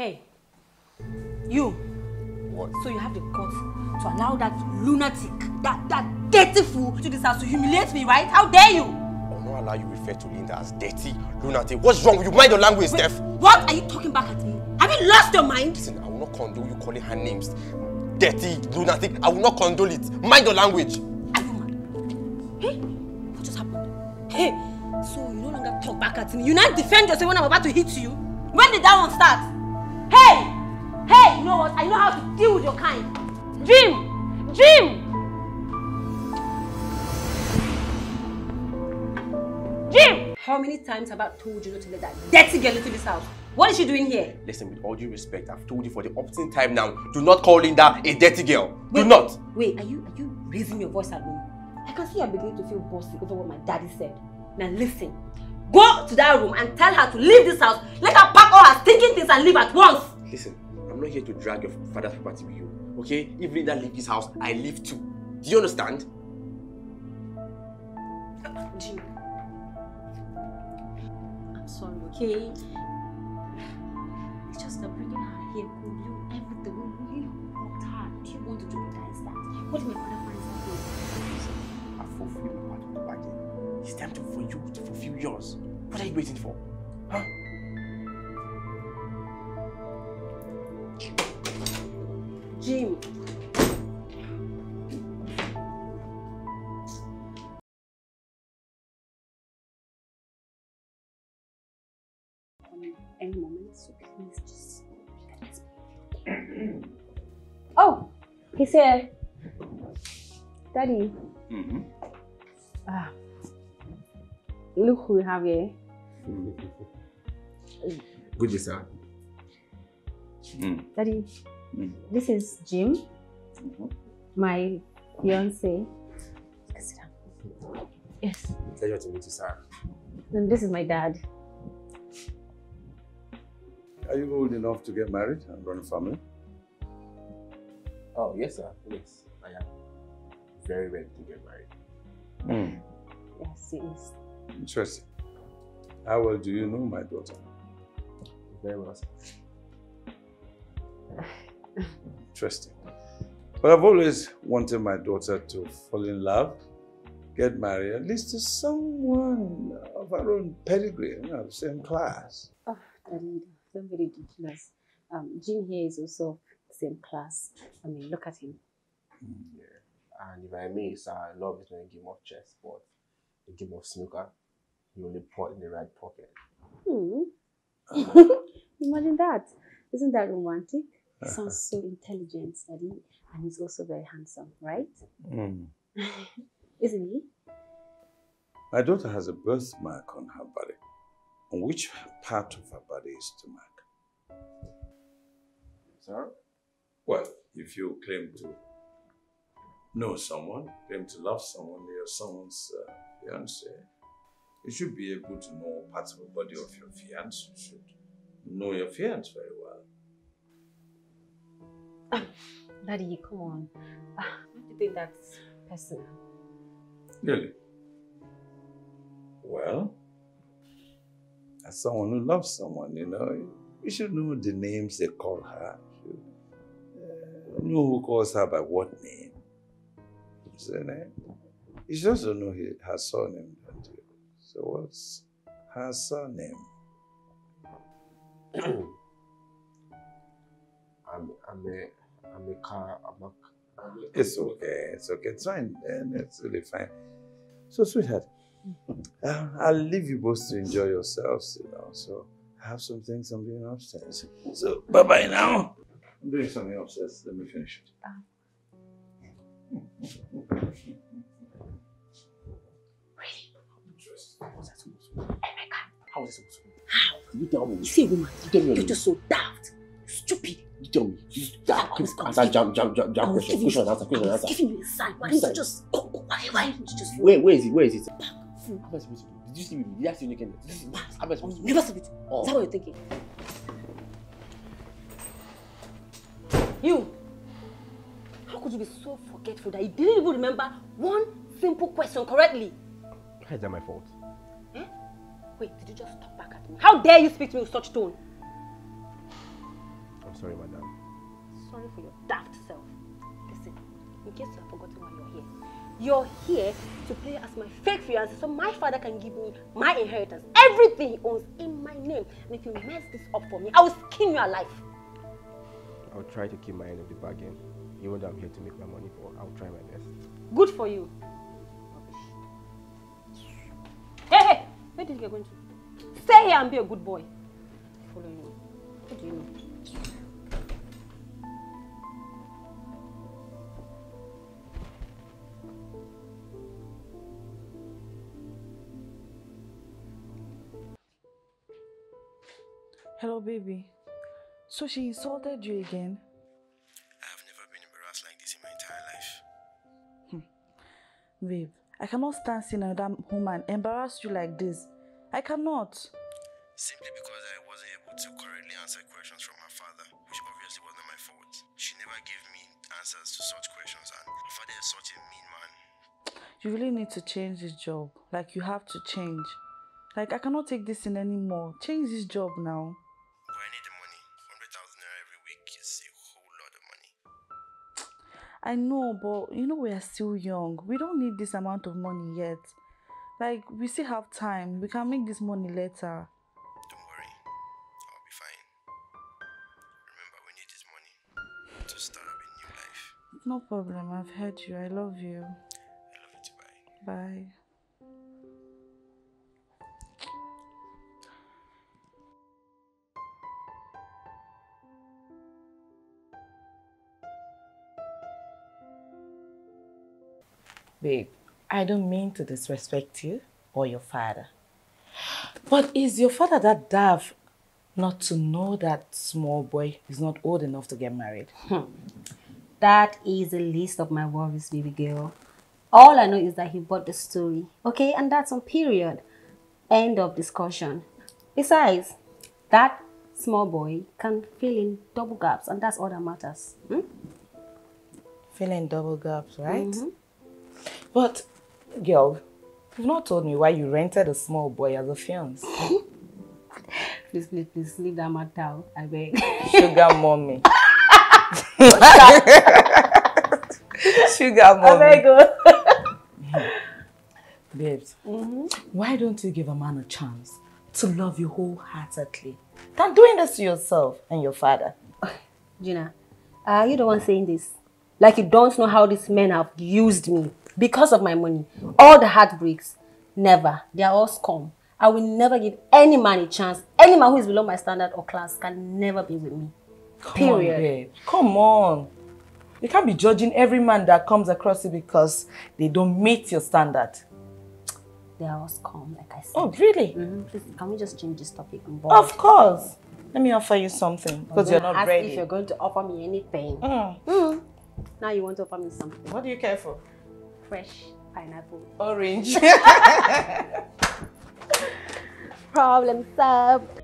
Hey, you. What? So you have the guts to allow that lunatic, that that dirty fool to this house to humiliate me, right? How dare you? I will not allow you refer to Linda as dirty, lunatic. What's wrong with you? Mind your language, Wait, Steph. What are you talking back at me? Have you lost your mind? Listen, I will not condole you calling her names. Dirty, lunatic. I will not condole it. Mind your language. Are you mad? Hey, what just happened? Hey, so you no longer talk back at me. You now defend yourself when I'm about to hit you. When did that one start? Hey, hey, you know what? I know how to deal with your kind. Jim, Jim, Jim. How many times have I told you not to let that dirty girl into this house? What is she doing here? Listen, with all due respect, I've told you for the opposite time now. Do not call Linda a dirty girl. Do not. Wait, are you are you raising your voice at me? I can see you're beginning to feel bossy over what my daddy said. Now listen, go to that room and tell her to leave this house. Let her pack all her stinking things and leave at once. Listen, I'm not here to drag your father's property with you. Okay? If Linda leaves this house, I leave too. Do you understand? Jim, I'm sorry, okay? It's just that bringing her here could you everything. We really worked hard. Do you want to jeopardize that? What if my father finds out? Listen, I fulfilled my part of the bargain. It's time to, for you to fulfill yours. What are you waiting for? Huh? Jim. Any moment, so please just Oh, he's here. Daddy. Mm-hmm. Ah. Look who we have here. Good day, sir. Mm. Daddy, Mm. this is Jim, my fiance. Sit down. Yes. Pleasure to meet you, sir. And this is my dad. Are you old enough to get married and run a family? Oh, yes, sir. Yes, I am very ready to get married. Hmm. Yes, he is. Interesting. How well do you know my daughter? Very well, sir. Interesting. But I've always wanted my daughter to fall in love, get married, at least to someone of her own pedigree, you know, same class. Oh, Daddy, don't be ridiculous. Um, Jim here is also same class. I mean, look at him. Yeah. And if I may, sir, I love it when a game of chess, but a game of snooker, you only put in the right pocket. Hmm. Imagine that. Isn't that romantic? He sounds so intelligent, Daddy, and he's also very handsome, right? Hmm. Isn't he? My daughter has a birthmark on her body. On which part of her body is the mark? Sir? Well, if you claim to know someone, claim to love someone, you're someone's uh, fiance, you should be able to know parts of the body of your fiance. You should know your fiance very well. Daddy, come on. Ah, Don't you think that's personal? Really? Well, as someone who loves someone, you know, you should know the names they call her. You should uh, know who calls her by what name. Is her name? You should also know he- her surname, don't you? So what's her surname? I'm, I'm a, I'm car, I'm a, I'm a It's okay, it's okay, it's fine, and it's really fine. So, sweetheart, uh, I'll leave you both to enjoy yourselves, you know. So, I have some things I'm doing upstairs. So, bye bye now. I'm doing something upstairs. Let me finish it. How that supposed to work? How was it supposed to work? How? You tell me. You see, woman, You tell me. you're just so daft, stupid. You tell me. You I quick, was- answer, jump, jump, jump, jump, was question, giving question, answer, question, I was answer. giving you a sign. Why didn't you just go? go- Why, why didn't you just Where, where is it? Where is it? Fool. How am I supposed to? Did you see me? Did I see you naked? See me? How am I supposed to? Never sleep it. Oh. Is that what you're thinking? You. How could you be so forgetful that you didn't even remember one simple question correctly? Is that my fault? Eh? Wait, did you just talk back at me? How dare you speak to me with such tone? Sorry, madam. Sorry for your daft self. Listen, in case you have forgotten why you're here. You're here to play as my fake fiance so my father can give me my inheritance. Everything he owns in my name. And if you mess this up for me, I will skin you alive. I'll try to keep my end of the bargain. Even though I'm here to make my money for, I'll try my best. Good for you. Hey, hey! Where did you get going to? Stay here and be a good boy. Follow you. What do you know? Hello, baby. So she insulted you again? I have never been embarrassed like this in my entire life. Hmm. Babe, I cannot stand seeing another woman embarrass you like this. I cannot. Simply because I wasn't able to correctly answer questions from her father, which obviously was not my fault. She never gave me answers to such questions, and my father is such a mean man. You really need to change this job. Like, you have to change. Like, I cannot take this in anymore. Change this job now. I know, but you know, we are still young. We don't need this amount of money yet. Like, we still have time. We can make this money later. Don't worry, I'll be fine. Remember, we need this money to start up a new life. No problem. I've heard you. I love you. I love you too, bye. Bye. Babe, I don't mean to disrespect you or your father. But is your father that daft not to know that small boy is not old enough to get married? That is the least of my worries, baby girl. All I know is that he bought the story. Okay, and that's on period. End of discussion. Besides, that small boy can fill in double gaps, and that's all that matters. Hmm? Filling double gaps, right? But, girl, you've not told me why you rented a small boy as a fiance. Please, please, please, leave that matter out. I beg. Sugar mommy. Sugar I mommy. beg. oh. Babes, mm-hmm. why don't you give a man a chance to love you wholeheartedly than doing this to yourself and your father? Gina, are you the one saying this? Like you don't know how these men have used me because of my money. All the heartbreaks, never. They are all scum. I will never give any man a chance. Any man who is below my standard or class can never be with me. Come Period. on, babe. Come on. You can't be judging every man that comes across you because they don't meet your standard. They are all scum, like I said. Oh, really? Mhm. Please, can we just change this topic? Of course. Let me offer you something because you're not ready. if you're going to offer me anything. Mm. Mm. Now you want to offer me something. What do you care for? Fresh pineapple. Orange. Problem solved.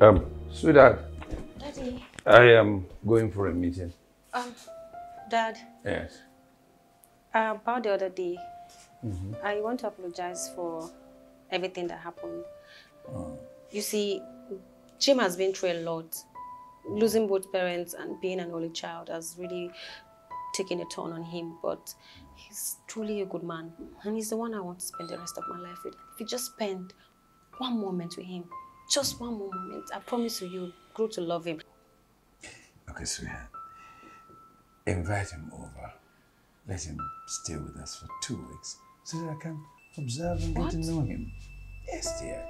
Um, sweetheart, Daddy. I am going for a meeting. Um, Dad. Yes. Uh, about the other day, I want to apologize for everything that happened. You see, Jim has been through a lot. Losing both parents and being an only child has really taken a toll on him, but he's truly a good man. And he's the one I want to spend the rest of my life with. If you just spend one moment with him, just one more moment, I promise you, you'll grow to love him. Sweetheart. Invite him over. Let him stay with us for two weeks so that I can observe and get to know him. Yes, dear.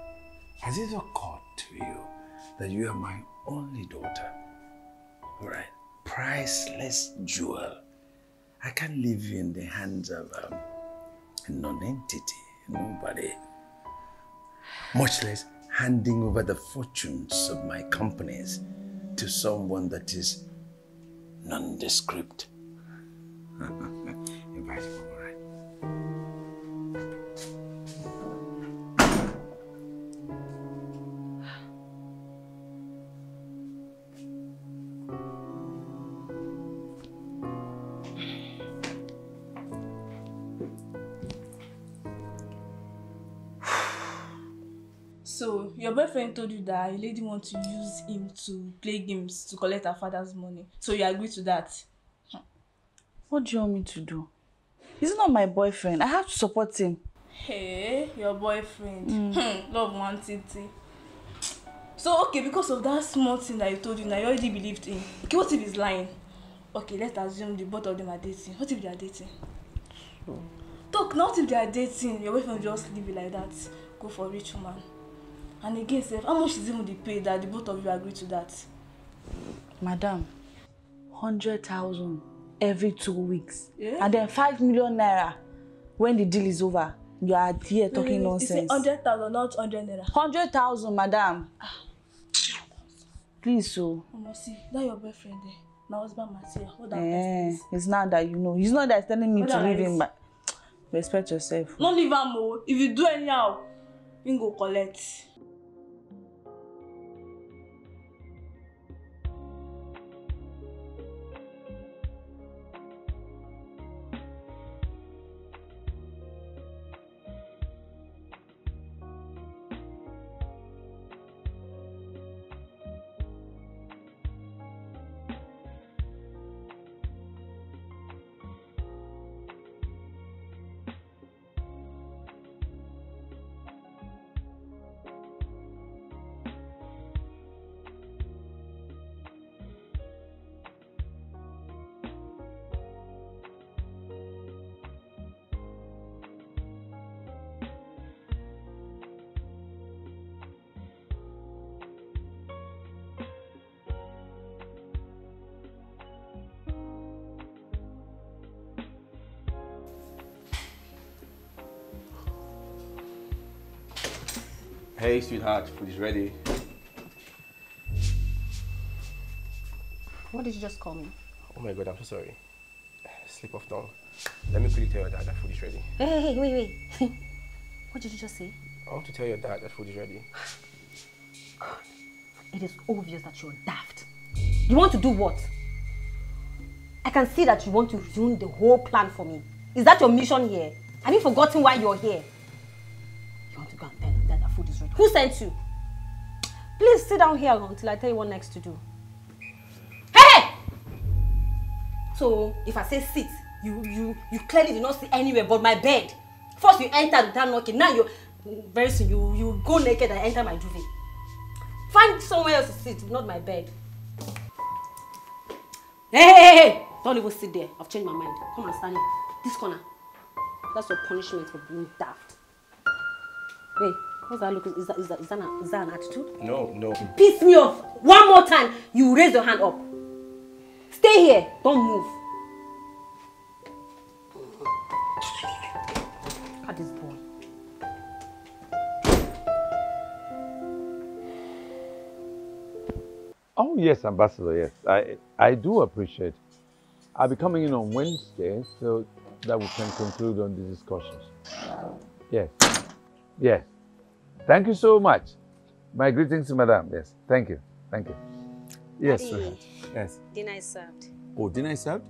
Has it occurred to you that you are my only daughter? All right. Priceless jewel. I can't leave you in the hands of um, a non-entity, nobody. Much less handing over the fortunes of my companies to someone that is nondescript. Invite Boyfriend told you that a lady wants to use him to play games to collect her father's money. So, you agree to that? What do you want me to do? He's not my boyfriend. I have to support him. Hey, your boyfriend. Hmm, love one titty. So, okay, because of that small thing that he told you, now you already believed him. Okay, what if he's lying? Okay, let's assume the both of them are dating. What if they are dating? Talk, not if they are dating. Your boyfriend just leave it like that. Go for a rich woman. And again, sef, how much is even the pay that the both of you agree to that? Madam, 100,000 every two weeks. Yeah? And then 5 million naira when the deal is over. You are here talking You say nonsense. 100,000, not 100 naira. 100,000, madam. Please, so. Omo, see, that your boyfriend there. Now husband material. Hold on, Eh, it's now that you know. He's not that telling me What to leave him, but respect yourself. No leave am o. If you do anyhow, him go collect. Hey, sweetheart, food is ready. What did you just call me? Oh my god, I'm so sorry. Slip of tongue. Let me quickly tell your dad that food is ready. Hey, hey, hey, wait, wait. what did you just say? I want to tell your dad that food is ready. It is obvious that you're daft. You want to do what? I can see that you want to ruin the whole plan for me. Is that your mission here? Have you forgotten why you're here? Who sent you? Please sit down here until I tell you what next to do. Hey! So, if I say sit, you you you clearly did not see anywhere but my bed. First you entered without knocking. Now you very soon you you go naked and enter my duvet. Find somewhere else to sit, not my bed. Hey, hey, hey, hey! Don't even sit there. I've changed my mind. Come and stand here. This corner. That's your punishment for being daft. Wait, what's that looking? Is that is that is that an, is that an attitude? No, no. Piss me off. One more time, you raise your hand up. Stay here. Don't move. Look at this boy. Oh, yes, Ambassador, yes. I, I do appreciate. I'll be coming in on Wednesday so that we can conclude on the discussions. Yes. Yes. Thank you so much. My greetings to Madam. Yes. Thank you. Thank you. Yes, Daddy. Yes. Dinner is served. Oh, dinner is served?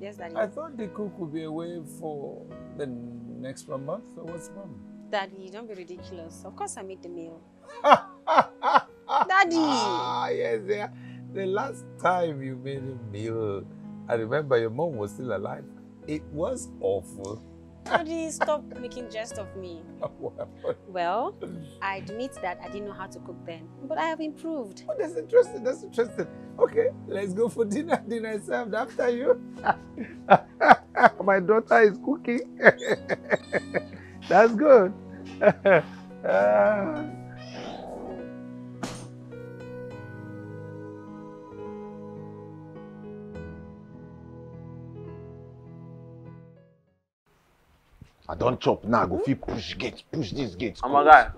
Yes, Daddy. I thought the cook would be away for the next one month. So what's the problem? Daddy, don't be ridiculous. Of course I made the meal. Daddy! Ah, yes, yeah. The last time you made a meal, I remember your mom was still alive. It was awful. Daddy, stop making jest of me. Well, I admit that I didn't know how to cook then, but I have improved. Oh, that's interesting. That's interesting. Okay, let's go for dinner. Dinner is served after you. My daughter is cooking. that's good. Ah. I don't chop now. Go fit push gate, push this gate. I'm a guy.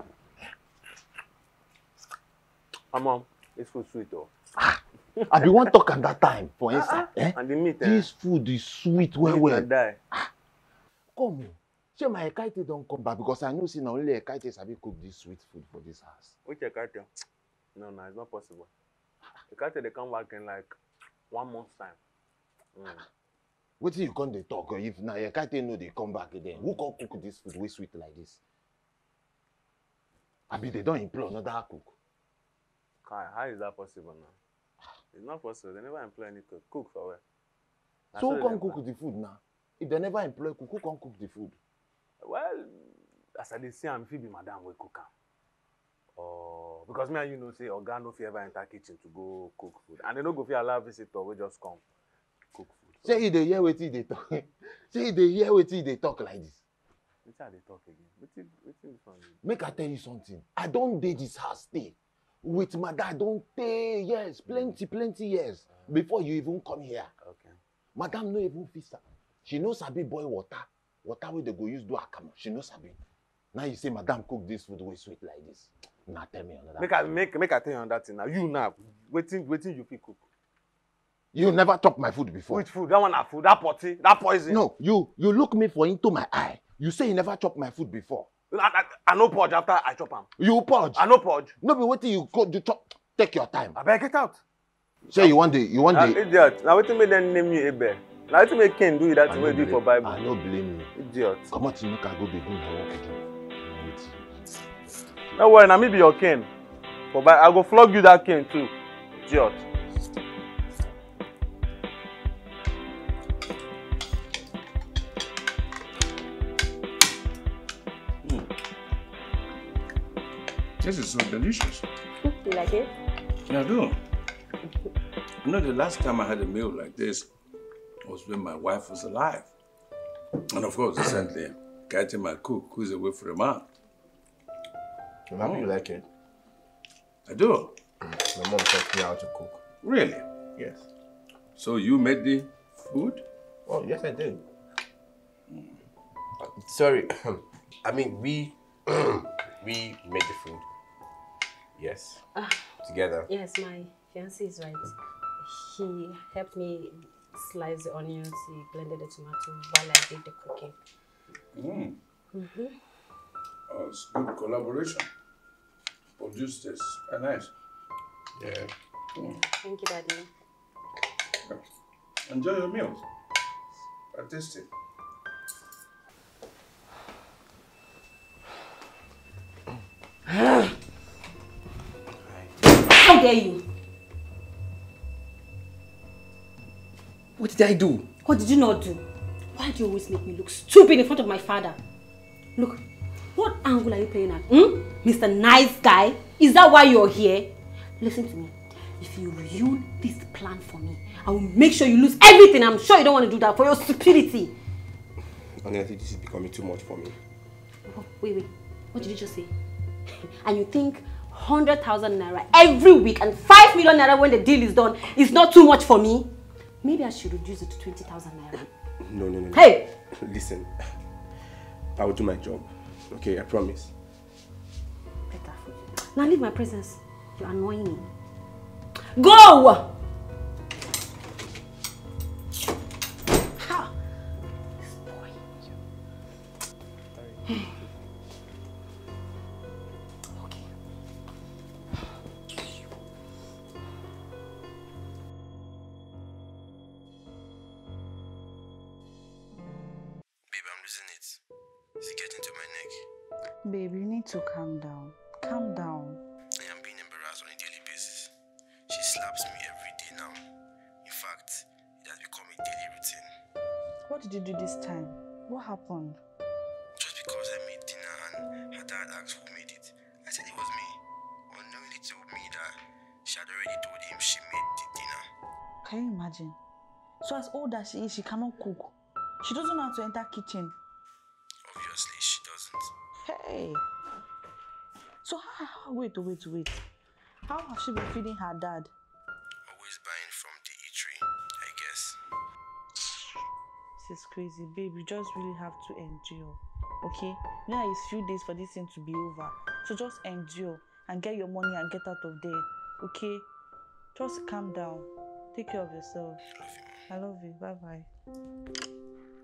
On, this food sweet though. I be one talk at that time for inside. Eh? And the meat, eh? This food is sweet well Meat well. na die. Come on. Shey my Ekaete don come back because I know say na only Ekaete sabi cook this sweet food for this house. Which Ekate? No, no, it's not possible. Ekate, they come back in like one month's time. Mm. Wetin you come dey talk if na Ekaete no dey come back again? Who come cook this food wey sweet like this? Abi they don employ another cook. Kai, how is that possible now? It's not possible. They never employ any cook. Cook for where? Na So who come cook the food now? If they never employ cook, who come cook the food? Well, as I dey see am, e fit be madam wey cook am. Or because me and you know say oga no fit ever enter kitchen to go cook food. And they no go fit allow visitor wey just come Say you dey hear wetin e dey talk. Say you dey hear wetin e dey talk like this. wetin I dey talk again? Wetin wetin this one mean? Make I tell you something. I don dey this house stay with my dad. Don tey years, plenty plenty years before you even come here. Okay. Madam no even fit am. She no sabi boil water. Water wey they go use do akamu. She no sabi. Now you say madam cook this food wey sweet like this. Na tell me another. Make I make make I tell you another thing now. You now, wetin wetin you fit cook? You never chop my food before. Which food? That one na food. That potty. That poison. No, you you look me for into my eye. You say you never chop my food before. I, I, I no purge after I chop am. You purge. I no purge. No be wetin you go do chop. Take your time. Abeg get out. Say you wan dey you wan dey. idiot. Na wetin make dem name you Abel? Na wetin make Cain do you that thing no wey do for Bible? I no blame you. Idiot. Comot you make I go dey do my work again. No worry, na me be your Cain. For Bible, I go flog you that Cain too. Idiot. This is so delicious. You like it? Yeah, I do. You know, the last time I had a meal like this was when my wife was alive. And of course, recently, getting my cook who's away for a month. I'm happy you like it. I do. Mm, my mom taught me how to cook. Really? Yes. So you made the food? Oh, yes, I did. Mm. Sorry. I mean, we we made the food. Yes. Ah. Together. Yes, my fiancé is right. He helped me slice the onions, he blended the tomato while I did the cooking. Mm. Mm-hmm. Oh, it's good collaboration. Produce this. Very nice. Yeah. Thank you, Daddy. Enjoy your meal. I taste it. Dare you? What did I do? What did you not do? Why do you always make me look stupid in front of my father? Look, what angle are you playing at? Hmm? Mr. Nice Guy? Is that why you're here? Listen to me. If you ruin this plan for me, I will make sure you lose everything. I'm sure you don't want to do that for your stupidity. i think this is becoming too much for me. Oh, wait, wait. What did you just say? and you think 100,000 naira every week and 5 million naira when the deal is done is not too much for me? Maybe I should reduce it to 20,000 naira. No, no, no. no. Hey! Listen, I will do my job. Okay, I promise. Better for you. Now leave my presence. You're annoying me. Go! What happened? Just because I made dinner and her dad asked who made it, I said it was me. Unknowingly told me that she had already told him she made the dinner. Can you imagine? So as old as she is, she cannot cook. She doesn't know how to enter the kitchen. Obviously, she doesn't. Hey. So how, how wait, wait, wait. How has she been feeding her dad? Is crazy, babe. You just really have to endure. Okay? Know it's few days for this thing to be over. So just endure and get your money and get out of there. Okay? Just calm down. Take care of yourself. I love you. Bye bye.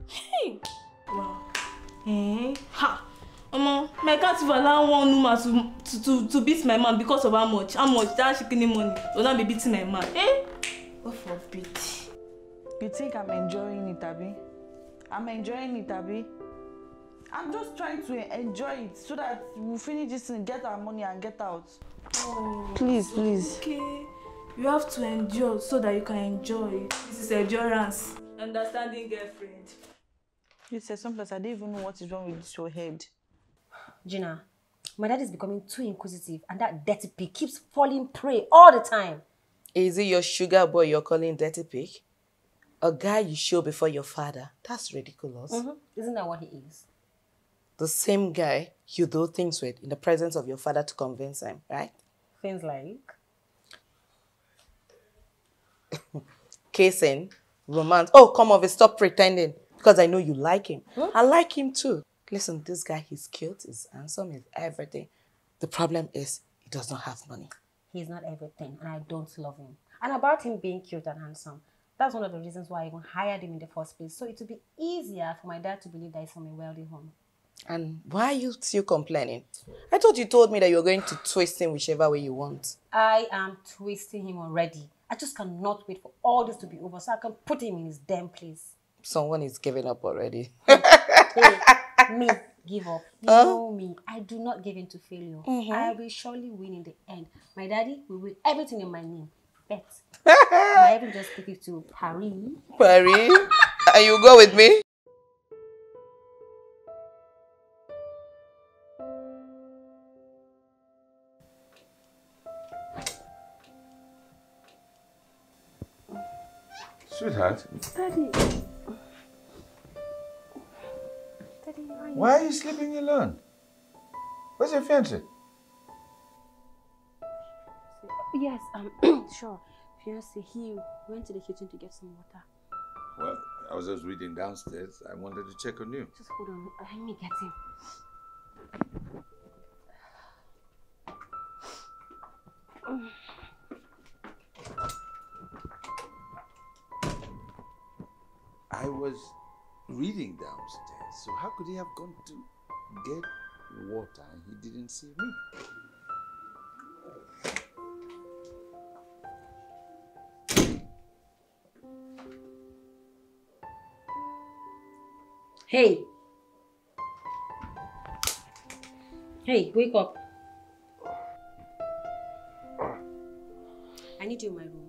Hey! Wow. Eh? Ha! Omo, my cat will allow one woman to, to, to, to beat my man because of how much? How much? That shikini money. Will not be beating my man. Eh? God forbid. You think I'm enjoying it, Abby? I'm enjoying it, Abby. I'm just trying to enjoy it so that we'll finish this and get our money and get out. Oh, Please, please. Okay. You have to endure so that you can enjoy. This is endurance. Understanding girlfriend. You said sometimes I don't even know what is wrong with your head. Gina, my dad is becoming too inquisitive and that dirty pig keeps falling prey all the time. Is it your sugar boy you're calling dirty pig? A guy you show before your father? That's ridiculous. Mhm. Isn't that what he is? The same guy you do things with in the presence of your father to convince him, right? Things like. Kissing, romance. Oh, come over, stop pretending. Because I know you like him. I like him too. Listen, this guy, he's cute, he's handsome, he's everything. The problem is he does not have money. He's not everything, and I don't love him. And about him being cute and handsome, that's one of the reasons why I even hired him in the first place. So it would be easier for my dad to believe that he's from a wealthy home. And why are you still complaining? I thought you told me that you were going to twist him whichever way you want. I am twisting him already. I just cannot wait for all this to be over so I can put him in his damn place. Someone is giving up already. Hey, me, give up. You Huh? know me. I do not give in to failure. Mhm. I will surely win in the end. My daddy will win everything in my name. Bet. I even just take it to Paris. Paris? and you go with me? Sweetheart, Daddy. Daddy, are you? why are you sleeping alone? Where's your fiancé? Yes, um, sure. Fiance, he went to the kitchen to get some water. Well, I was just reading downstairs. I wanted to check on you. Just hold on. Let me get him. I was reading downstairs, so how could he have gone to get water and he didn't see me? Hey. Hey, wake up. I need you in my room.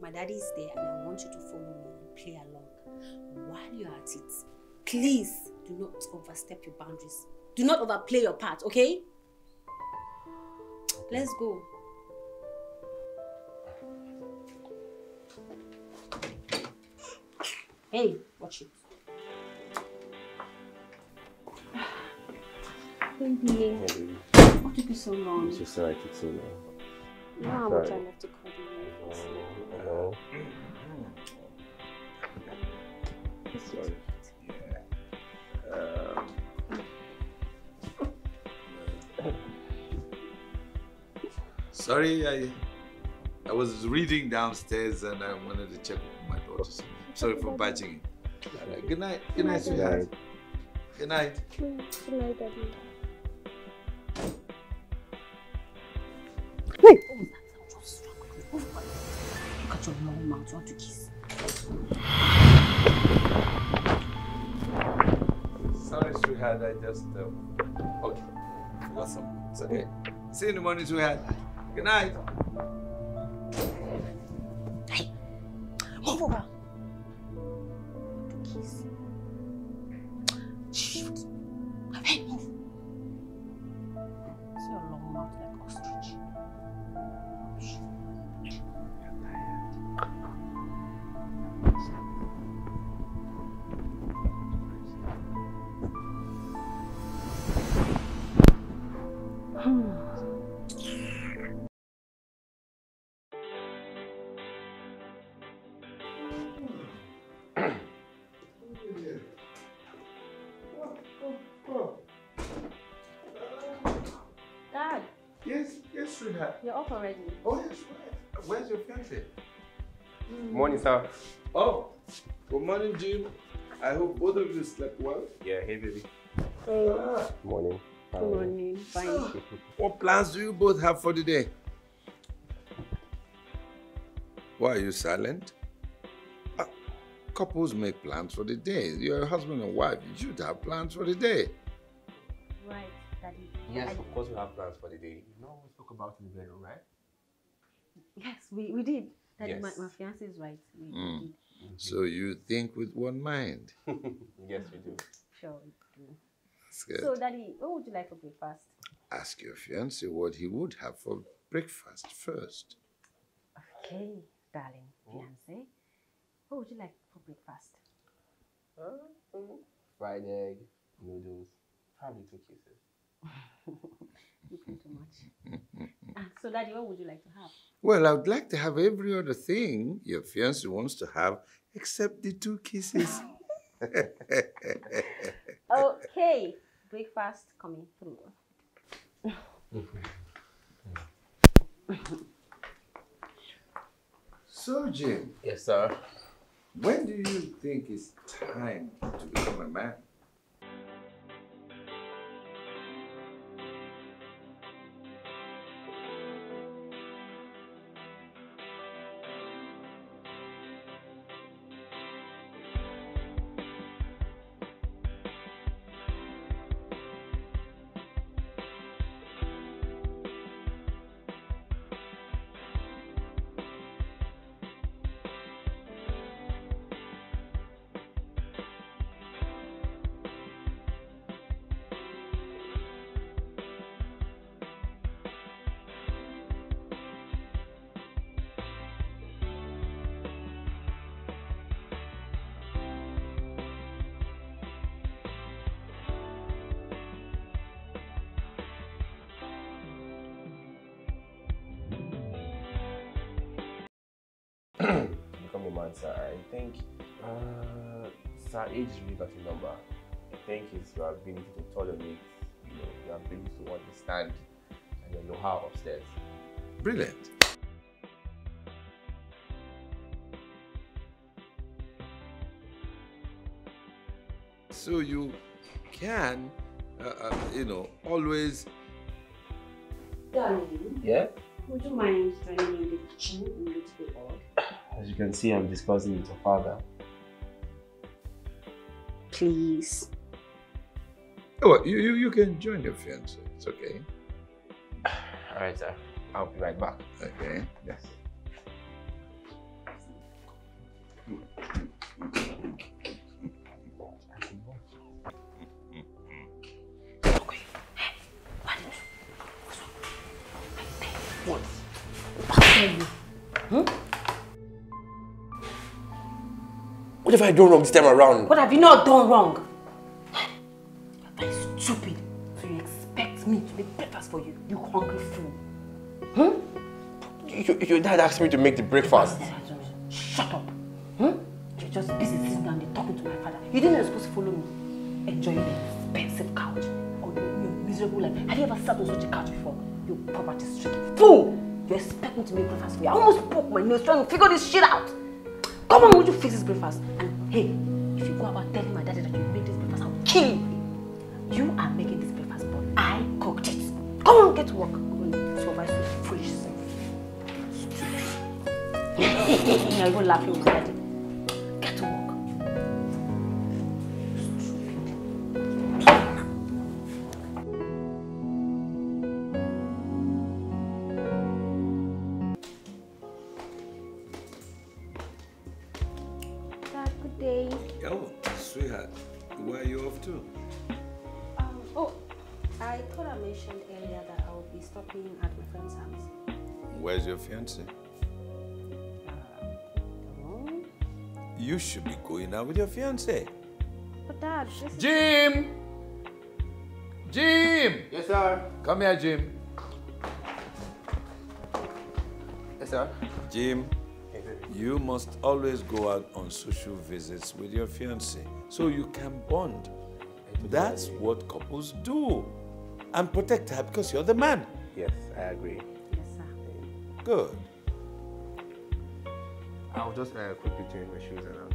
My daddy is there and I want you to follow me and play along. While you're at it, please do not overstep your boundaries. Do not overplay your part, okay? Let's go. Hey, watch it. Baby, Hey, baby. what took you so long? It's just that I took so long. You know how much I Sorry. love to cuddle you. Hello. Sorry. Um, sorry, I I was reading downstairs and I wanted to check with my daughter. So Sorry for barging in. All right, Good night. Good night, sweetheart. Good night. Good night, Daddy. Want to kiss? Sorry, sweetheart. I just um, okay. Got some. It's okay. See you in the morning, sweetheart. Good night. Morning, Jim. I hope both of you slept well. Yeah, hey, baby. Ah, Morning. Good morning. Fine. what plans do you both have for the day? Why are you silent? Ah, couples make plans for the day. You're a husband and wife. You should have plans for the day. Right, Daddy. Yes, I- of course we have plans for the day. You know, we spoke about in the bedroom, right? Yes, we, we did. Daddy, my, Yes. my fiance is right. We, we Mm. did. So you think with one mind. yes, we do. Sure, we do. So, Daddy, what would you like for breakfast? Ask your fiancé what he would have for breakfast first. Okay, darling fiance. What would you like for breakfast? Fried egg, noodles, probably two kisses. You play too much. Ah, so, Daddy, what would you like to have? Well, I would like to have every other thing your fiancé wants to have except the two kisses. Okay, breakfast coming through. so, Jim, Yes, sir. when do you think it's time to become a man? Become a man, sir. I think, uh, sir, age is really not a number. I think it's your ability to tolerate, you know, your ability to understand and your know-how upstairs. Brilliant. So you can, uh, uh, you know, always. Darling, Yeah? would you mind joining me in the kitchen a little bit odd? As you can see, I'm discussing with your father. Please. Oh, you, you, you can join your fiancé. It's okay. All right, sir. I'll be right back. Okay. Yes. Have I done wrong this time around? What have you not done wrong? You're very stupid. So you expect me to make breakfast for you, you hungry fool. Your, your dad asked me to make the breakfast. Shut up. Hmm? You're just busy sitting down there talking to my father. You didn't know you're supposed to follow me. Enjoying the expensive couch. Or your, your miserable life. Have you ever sat on such a couch before? You poverty stricken fool! You expect me to make breakfast for you. I almost broke my nose trying to figure this shit going out with your fiancé. but Dad, this. Jim! Jim! Yes, sir. Come here, Jim. Yes, sir. Jim, you must always go out on social visits with your fiancé so you can bond. That's what couples do. And protect her because you're the man. Yes, I agree. Yes, sir. Good. I'll just uh, quickly change my shoes and I'll get out.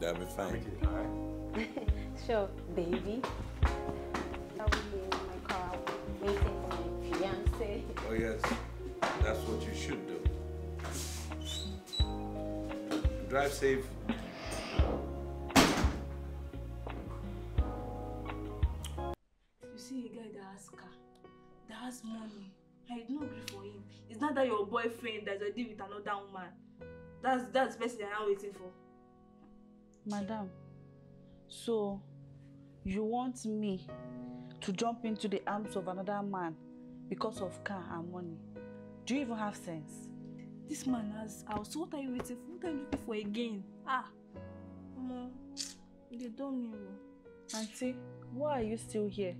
That'll be fine. All right. Sure, baby. I'll be in my car waiting for my fiance. Oh, yes. That's what you should do. Drive safe. You see, a guy that has car, that has money, I you don't agree for him. It's not that your boyfriend that's already with another woman. That's that's the person I'm waiting for. Madam, so you want me to jump into the arms of another man because of car and money? Do you even have sense? This man has house. What are you waiting for? What are you looking for again? Ah, no, they don't know. Auntie, why are you still here?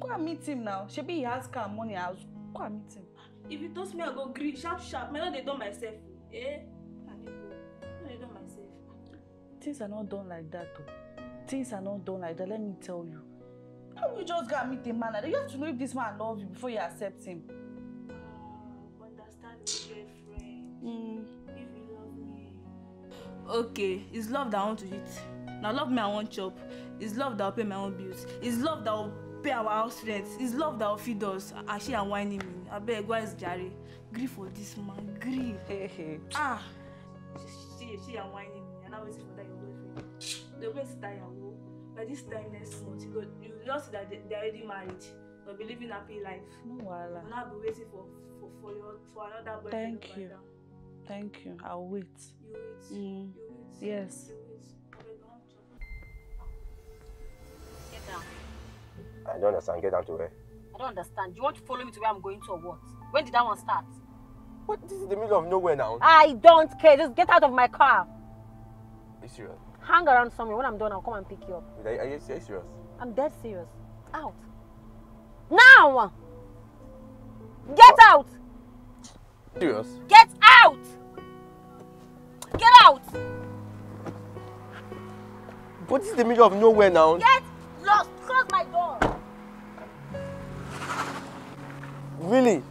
Go and meet him now. Shebi he has car and money house. Go and meet him. If you toast me, I go gree sharp sharp. Me no dey done myself. Eh? Things are not done like that though. Things are not done like that, let me tell you. How you just go and meet a man like that? You have to know if this man loves you before you accept him. Ah, understand your girlfriend. Mm. If you love me. Okay, it's love that I want to eat. Now love me I want chop. It's love that will pay my own bills. It's love that will pay our house rent. It's love that will feed us. Ashi and whining me. Abeg, why is Jare? Gree for this man. Hey. Ah! She, she and whining me. Now waiting for that your boyfriend. The place tired. oh. By this time next month, you go you just see that they, they're already married. They'll be living happy life. No wahala. And I'll be waiting for for, for your for another boyfriend. Thank you. Thank you. I'll wait. You wait. Mm. You wait. Yes. You wait. Abeg, I want chop. Get down. I don't understand. Get down to where? I don't understand. Do you want to follow me to where I'm going to or what? When did that one start? What? This is the middle of nowhere now. I don't care. Just get out of my car. You serious? Hang around somewhere. When I'm done, I'll come and pick you up. Are you, are you, are you serious? I'm dead serious. Out. Now! Get out! Serious? Get out! Get out! What is the middle of nowhere now. Get lost! Close my door! Really?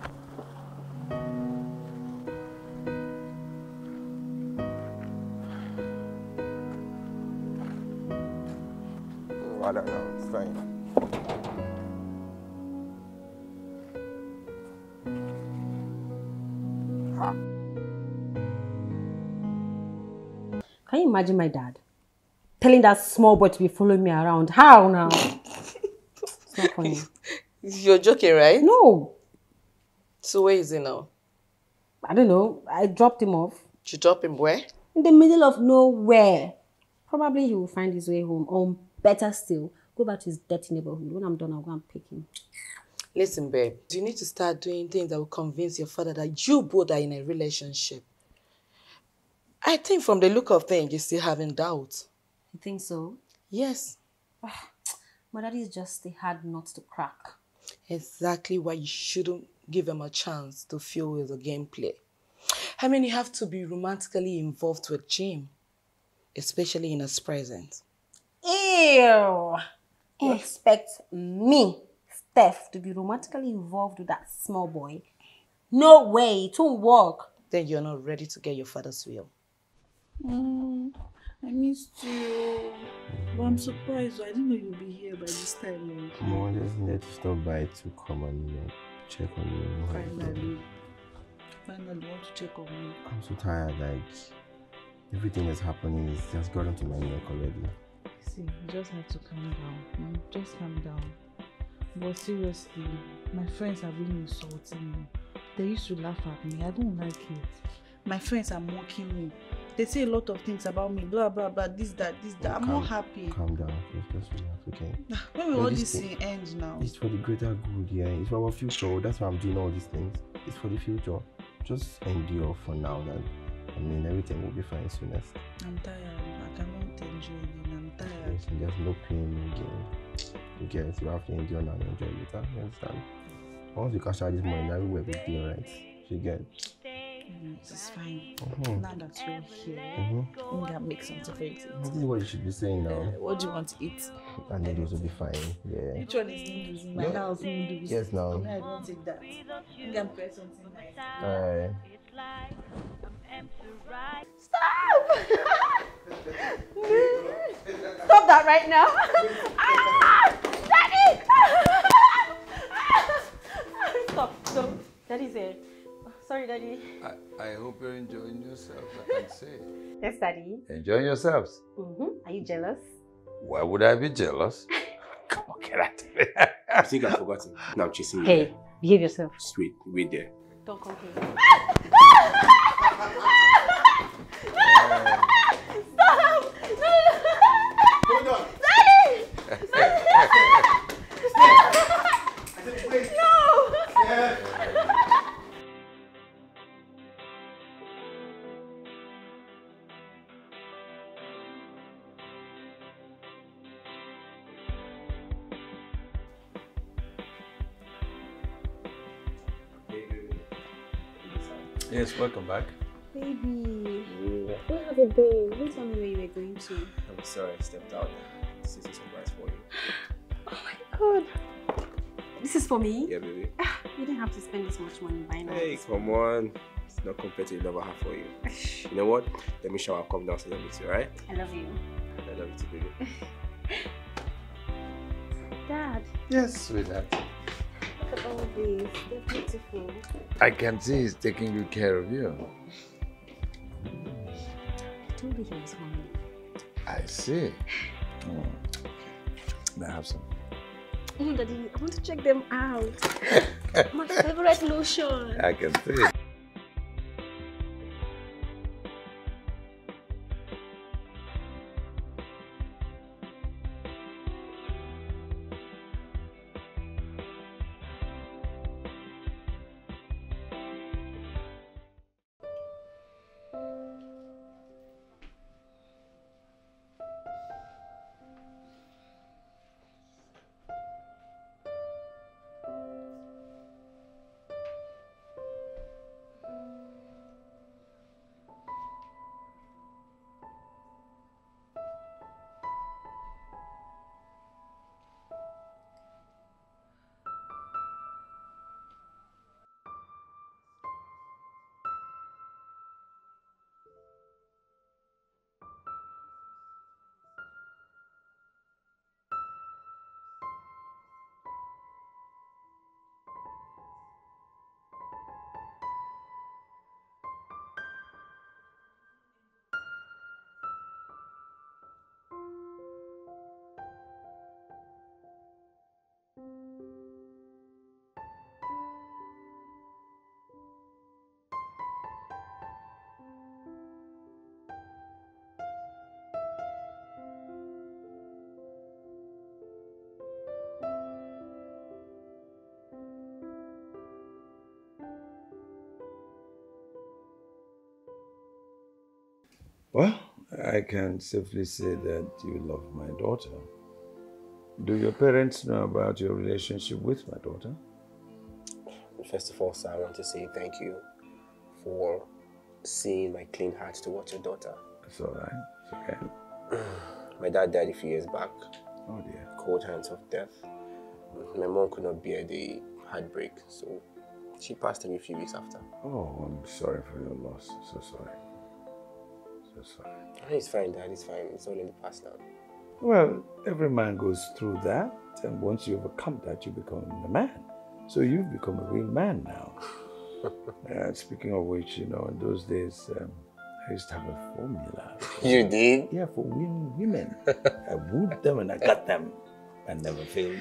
I don't know. It's fine. Can you imagine my dad telling that small boy to be following me around? How now? it's not funny. You're joking, right? No, So where is he now? I don't know. I dropped him off You drop him where? in the middle of nowhere. Probably he will find his way home. Or better still, go back to his dirty neighborhood. When I'm done, I'll go and pick him. Listen, babe. You need to start doing things that will convince your father that you both are in a relationship. I think from the look of things, you're still having doubts. You think so? Yes. Ah, my daddy is just a hard nut to crack. Exactly why you shouldn't give him a chance to feel with the gameplay. I mean, you have to be romantically involved with Jim, especially in his presence. Ew! You expect me, Steph, to be romantically involved with that small boy? No way, it won't work. Then you're not ready to get your father's will. Mm, I missed you. But I'm surprised. I didn't know you'd be here by this time. Come on, just need to stop by to come and you know, check on you. know how you doing. Finally. Finally, want to check on me. I'm so tired. Like everything that's happening is just gotten to my neck already. See, you just have to calm down. mm, Just calm down. But seriously, my friends are really insulting me. They used to laugh at me. I don't like it. My friends are mocking me. They say a lot of things about me. Blah blah blah. This that this that. I'm Calm- not happy. Calm down. Just, just relax, okay? When will all this thing- end now? It's for the greater good, yeah. It's for our future. That's why I'm doing all these things. It's for the future. Just endure for now. Then, I mean, everything will be fine soonest. I'm tired. I cannot enjoy it. I'm there's no pain, no gain. You get you have to endure and enjoy later. You understand? Once you cash out this money, everywhere will be alright. You get. Mm, It's fine. Mhm. Now that you're here, Mhm. I'm gonna make something for you. This is what you should be saying now. Uh, what do you want to eat? And noodles will be fine. Yeah. Which one is noodles? In my Yeah. house, noodles. Yes, now. No, I don't take that. I'm gonna prepare something nice. Alright. Stop that right now. ah! Daddy! Stop, stop. Daddy's here. Sorry, Daddy. I, I hope you're enjoying yourself, I can say. Yes, Daddy. Enjoying yourselves? Mm-hmm. Are you jealous? Why would I be jealous? Come on, get out of here. I think I've forgotten. Now I'm chasing you. Hey, behave yourself. Sweet, wait there. Don't come Yes, welcome back. Baby, where have you been? Don't tell me where you were going to. I'm sorry I stepped out. This is a surprise for you. Oh my god. This is for me? Yeah, baby. Ah, you didn't have to spend this much money buying all Hey, this. come on. It's not compared to the love I have for you. You know what? Let me shower, come down, celebrate you, alright? I love you. I love you too, baby. Dad, Yes, sweetheart. All these. They're beautiful. I can see he's taking good care of you. I told you he was hungry. I see. Mm. I have some? Oh, Daddy, I want to check them out. My favorite lotion. I can see. Well, I can safely say that you love my daughter. Do your parents know about your relationship with my daughter? First of all, sir, I want to say thank you for seeing my clean heart towards your daughter. It's all right. It's okay. My dad died a few years back. Oh dear. Cold hands of death. My mom could not bear the heartbreak, so she passed away a few weeks after. Oh, I'm sorry for your loss. So sorry. So sorry. It's fine, Dad. It's fine. It's all in the past now. Well, every man goes through that, and once you overcome that, you become a man. So you've become a real man now. uh, speaking of which, you know, in those days, um, I used to have a formula. You did? Yeah, for winning women. I wooed them and I got them. I never failed.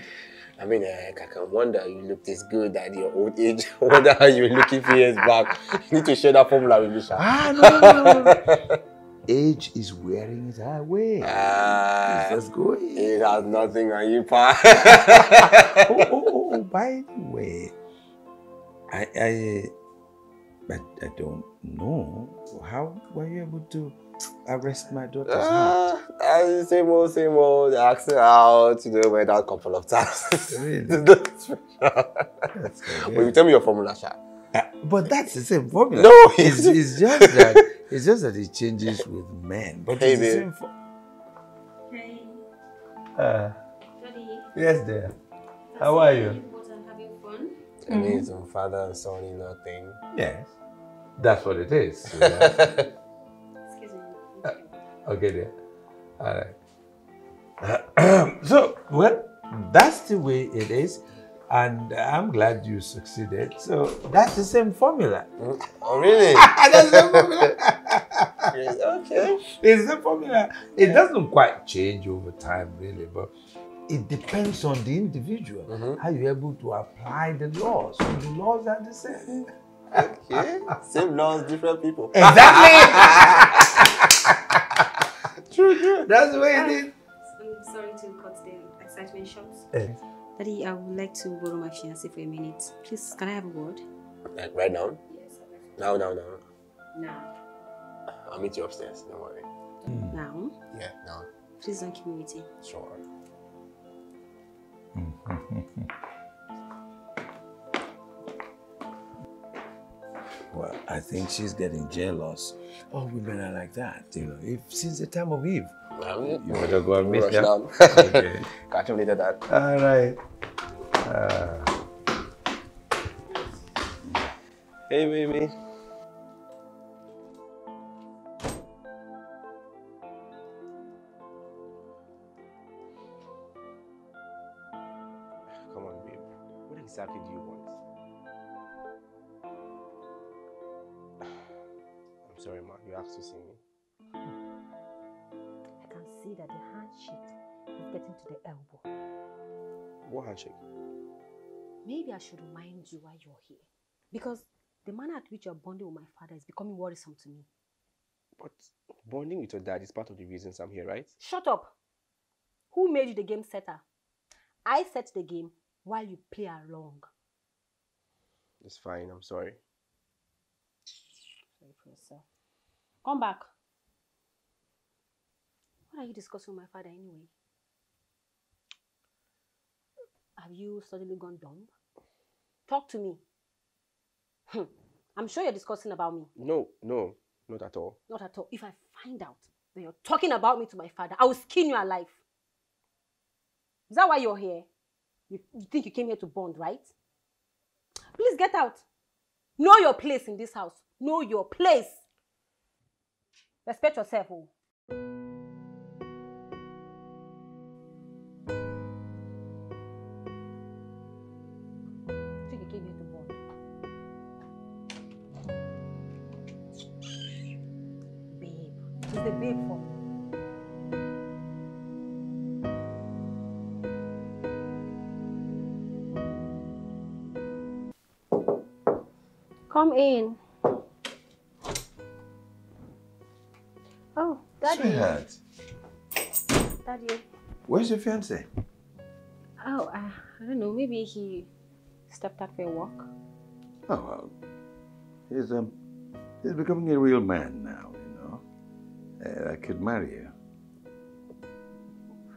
I mean, uh, I can wonder you look this good at your old age. I wonder how you were looking few years back. You need to share that formula with me, Sha. Ah, no, no, no. Age is wearing its away. It's just going. It has nothing on you, pa. oh, oh, oh, oh, by the way, I, I, I, I don't know. How were you able to arrest my daughter's heart? Uh, same old, same old. Ask her out, you know, went out a couple of times. Really? That's Well, you tell me your formula, Sha. Uh, but that's the same formula. No, it's, it's just that it's just that it changes with men. But Hey, it's the same for, Hey, uh, Daddy. yes, dear. How are you? I'm having fun? I mean, some father and son in law thing. Yes, that's what it is. sweetheart. Excuse me. okay, dear. All right. so, well, that's the way it is, and I'm glad you succeeded. So that's the same formula. Oh, really? that's the formula. okay. It's the formula. It doesn't quite change over time, really, but it depends on the individual how you're able to apply the laws. So the laws are the same. Okay. Same laws, different people. Exactly. true, true. That's the way it is. I'm sorry to cut the excitement short. Eh. Daddy, I would like to borrow my fiancé for a minute. Please, can I have a word? Like right now? Yes, Now, now, now. Now. Uh, I'll meet you upstairs. Don't worry. Hmm. Now? Yeah, now. Please don't keep me waiting. Sure. Well, I think she's getting jealous. All women are like that, you know. If since the time of Eve. Well, You better go and meet rush her. Okay. Catch you later, Dad. All right. Uh, Hey, baby. Handshake? Maybe I should remind you why you're here. Because the manner at which you're bonding with my father is becoming worrisome to me. But bonding with your dad is part of the reasons I'm here, right? Shut up. Who made you the game setter? I set the game while you play along. It's fine. I'm sorry. Sorry for yourself. Come back. What are you discussing with my father anyway? Have you suddenly gone dumb? Talk to me. Hmm. I'm sure you're discussing about me. No, no, not at all. Not at all. If I find out that you're talking about me to my father, I will skin you alive. Is that why you're here? You, you think you came here to bond, right? Please get out. Know your place in this house. Know your place. Respect yourself. Oh. Come in. Oh, Daddy. Sweetheart, Daddy. where's your fiance? Oh, uh, I don't know. Maybe he stepped out for a walk. Oh, well, he's um, he's becoming a real man now. You know, uh, I could marry you,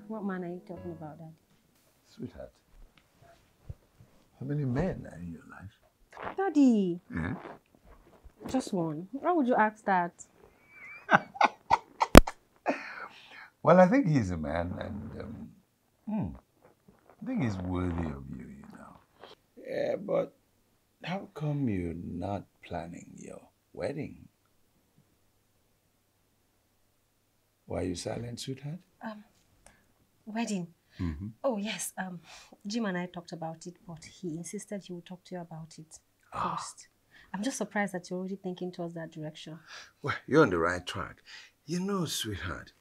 What man are you talking about, Daddy? sweetheart. How many men are in your life? Daddy, Yeah. just one. Why would you ask that? Well, I think he's a man, and um, hmm, I think he's worthy of you. You know. Yeah, but how come you're not planning your wedding? Why are you silent, sweetheart? Um, wedding. Mm-hmm. Oh yes. Um, Jim and I talked about it, but he insisted he would talk to you about it first. I'm just surprised that you're already thinking towards that direction. Well, you're on the right track. You know, sweetheart,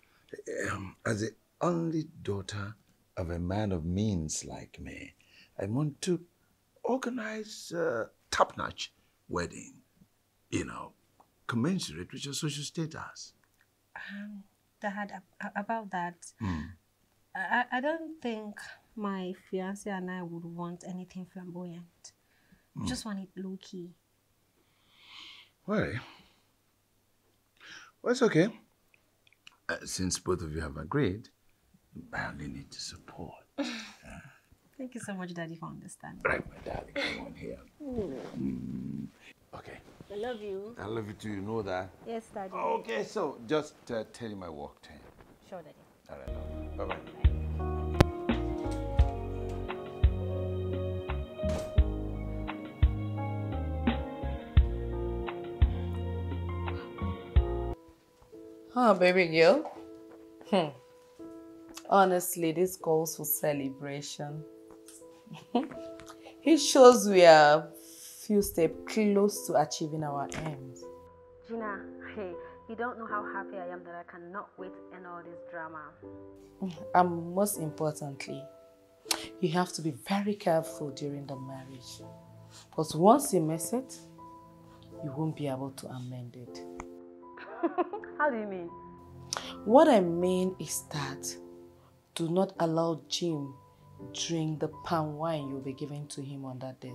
um, as the only daughter of a man of means like me, I want to organize a top-notch wedding, you know, commensurate with your social status. Um, Dad, ab- ab- about that, Hmm. I, I don't think my fiance and I would want anything flamboyant. We Hmm. just want it low key. Well, well, it's okay. Uh, since both of you have agreed, I only need to support. Thank you so much, Daddy, for understanding. Right, my darling, come on here. Mm. Okay. I love you. I love you too, you know that. Yes, Daddy. Okay, so just uh, tell him I work in. Sure, Daddy. All right, love. Bye-bye. Oh, baby girl. Hmm. Honestly, this calls for celebration. it shows we are a few steps close to achieving our aims. Gina, hey, you don't know how happy I am that I cannot wait to end all this drama. And most importantly, You have to be very careful during the marriage. Because once you mess it, you won't be able to amend it. How do you mean? What I mean is that do not allow Jim drink the palm wine you'll be giving to him on that day.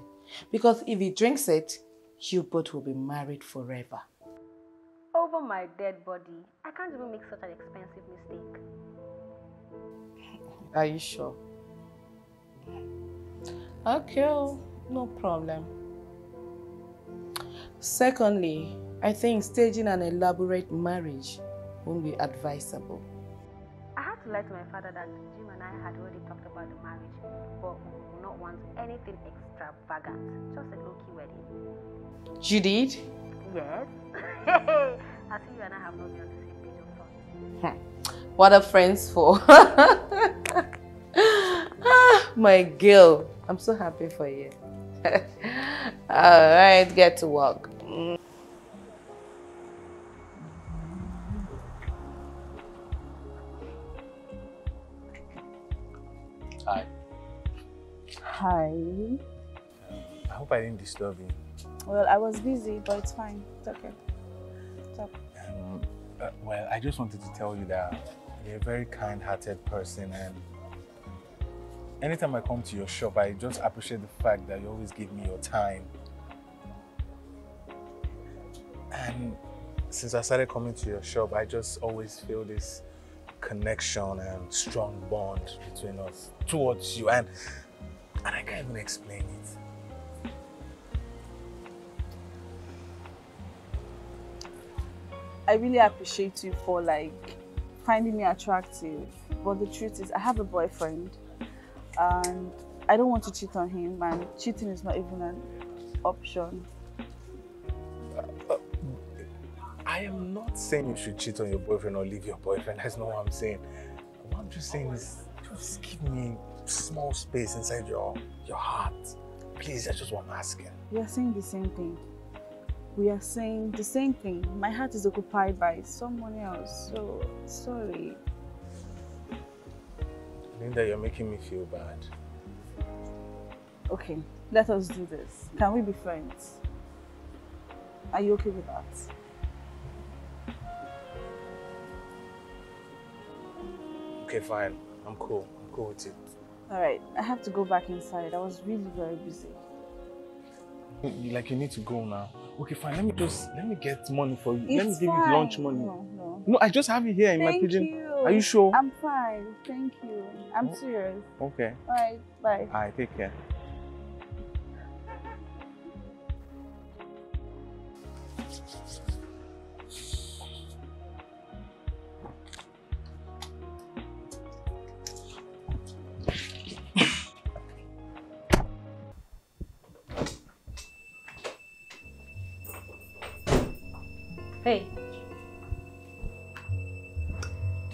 Because if he drinks it, you both will be married forever. Over my dead body. I can't even make such an expensive mistake. Are you sure? Okay, oh, no problem. Secondly, I think staging an elaborate marriage won't be advisable. I had to lie to my father that Jim and I had already talked about the marriage, but we would not want anything extravagant. Just a low-key wedding. You did? Yes. I see you and I have not been on the same page of thought. Hmm. What are friends for? My girl, I'm so happy for you. All right, get to work. Hi. I hope I didn't disturb you. Well, I was busy, but it's fine. It's okay. Stop. Um, uh, well, I just wanted to tell you that you're a very kind-hearted person, and anytime I come to your shop, I just appreciate the fact that you always give me your time. And since I started coming to your shop, I just always feel this connection and strong bond between us towards you, and and I can't even explain it. I really appreciate you for like finding me attractive. But the truth is, I have a boyfriend, and I don't want to cheat on him. And cheating is not even an option. I am not saying you should cheat on your boyfriend or leave your boyfriend. That's not what I'm saying. What I'm just saying is, just give me small space inside your your heart. Please, that's just what I'm asking. We are saying the same thing. We are saying the same thing. My heart is occupied by someone else. So sorry. Linda, you're making me feel bad. Okay, let us do this. Can we be friends? Are you okay with that? Okay, fine. I'm cool. I'm cool with it. All right, I have to go back inside. I was really very busy. Like you need to go now. Okay, fine. Let me just let me get money for you. let me It's give you lunch money. No, no. No, I just have it here in my pigeon. you. Are you sure? I'm fine. Thank you. I'm Oh. serious. Okay. All right, bye. Alright, take care.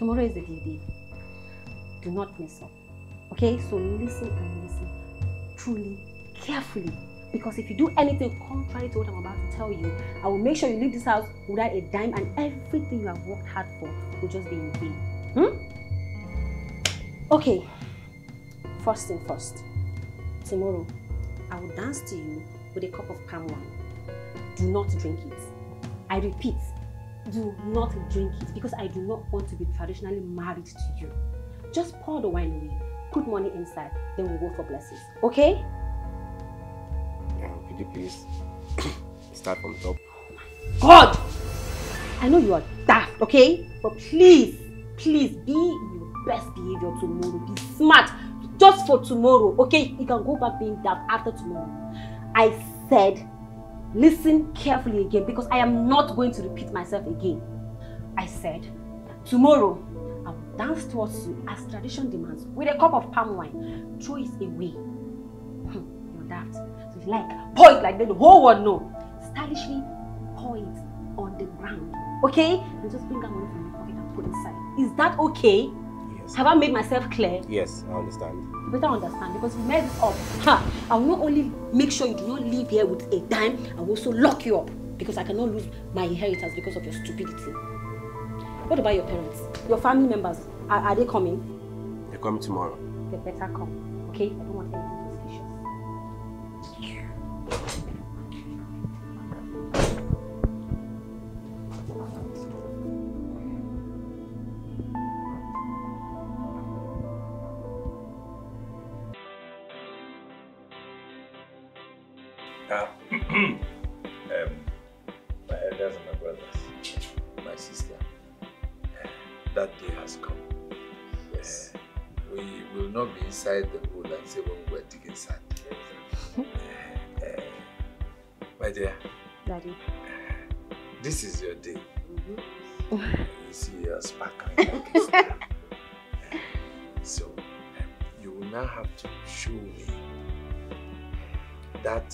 Tomorrow is the due. Do not mess up. Okay? So listen and listen truly, carefully. Because if you do anything contrary to what I'm about to tell you, I will make sure you leave this house without a dime and everything you have worked hard for will just be in vain. Hmm? Okay. First thing first. Tomorrow, I will dance to you with a cup of palm wine. Do not drink it. I repeat, do not drink it because I do not want to be traditionally married to you. Just pour the wine away, put money inside, then we'll go for blessings. Okay? Could you please start from top? God! I know you are daft, okay? But please, please be your best behavior tomorrow. Be smart. Just for tomorrow, okay? You can go back being daft after tomorrow. I said, listen carefully again because I am not going to repeat myself again. I said, tomorrow I will dance towards you as tradition demands with a cup of palm wine. Throw it away. Hmm, You're daft. So if you like, pour it like that, the whole world know. Stylishly pour it on the ground. Okay? And just bring out money from your pocket and put inside. Is that okay? Yes. Have I made myself clear? Yes, I understand. You better understand because if you mess up, ha, I will not only make sure you do not leave here with a dime, I will also lock you up because I cannot lose my inheritance because of your stupidity. What about your parents? Your family members? Are, are they coming? They're coming tomorrow. They better come. Okay? I don't want anything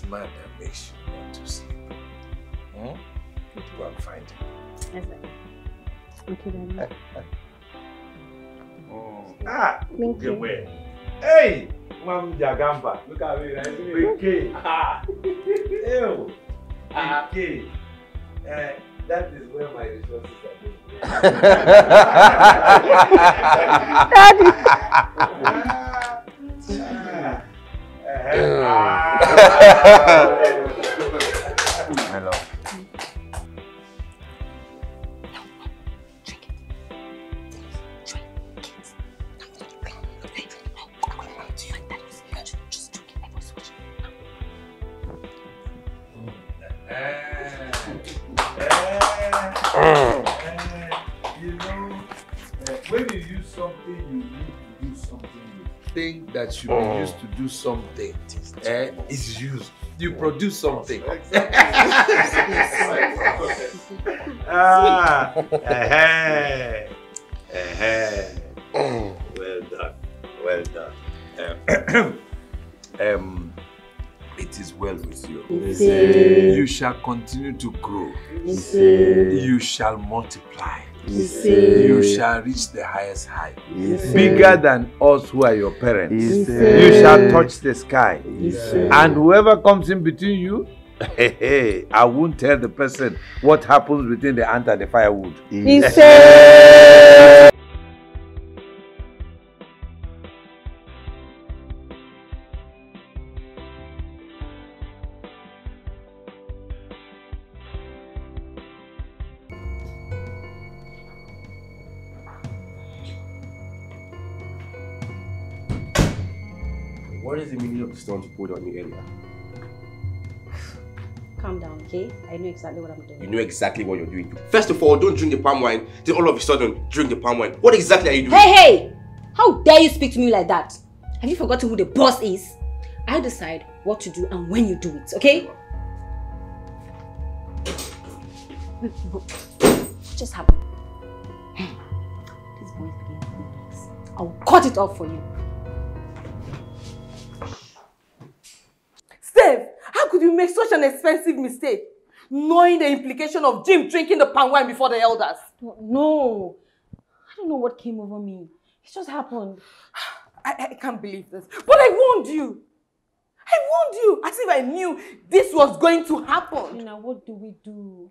that man that makes you want to sleep. Hmm? Go and find him. Yes, Daddy. Okay, Daddy. Ah, Thank good you. way. Hey, Mam Jagamba. Look at me, right? Big K. Ah, ew. Big K. Eh, that is where my resources are going. Daddy. My love. You know, when you use something, you need to do something you think that should be used to do something. Eh, is used. You produce something. ah, eh, eh, well done, well done. Um, um, it is well with you. You shall continue to grow. You shall multiply. You shall reach the highest height. Bigger than us who are your parents. You shall touch the sky. And whoever comes in between you, hey, hey, I won't tell the person what happens between the ant and the firewood. What is the meaning of the stunt you pulled on me earlier? Calm down, okay? I know exactly what I'm doing. You know exactly what you're doing. First of all, don't drink the palm wine. Then all of a sudden, drink the palm wine. What exactly are you doing? Hey, hey! How dare you speak to me like that? Have you forgotten who the boss is? I decide what to do and when you do it, okay? What just happened? This boy is beginning to. I'll cut it off for you. Steph, how could you make such an expensive mistake? Knowing the implication of Jim drinking the palm wine before the elders. No, I don't know what came over me. It just happened. I, I can't believe this. But I warned you. I warned you as if I knew this was going to happen. Now, what do we do?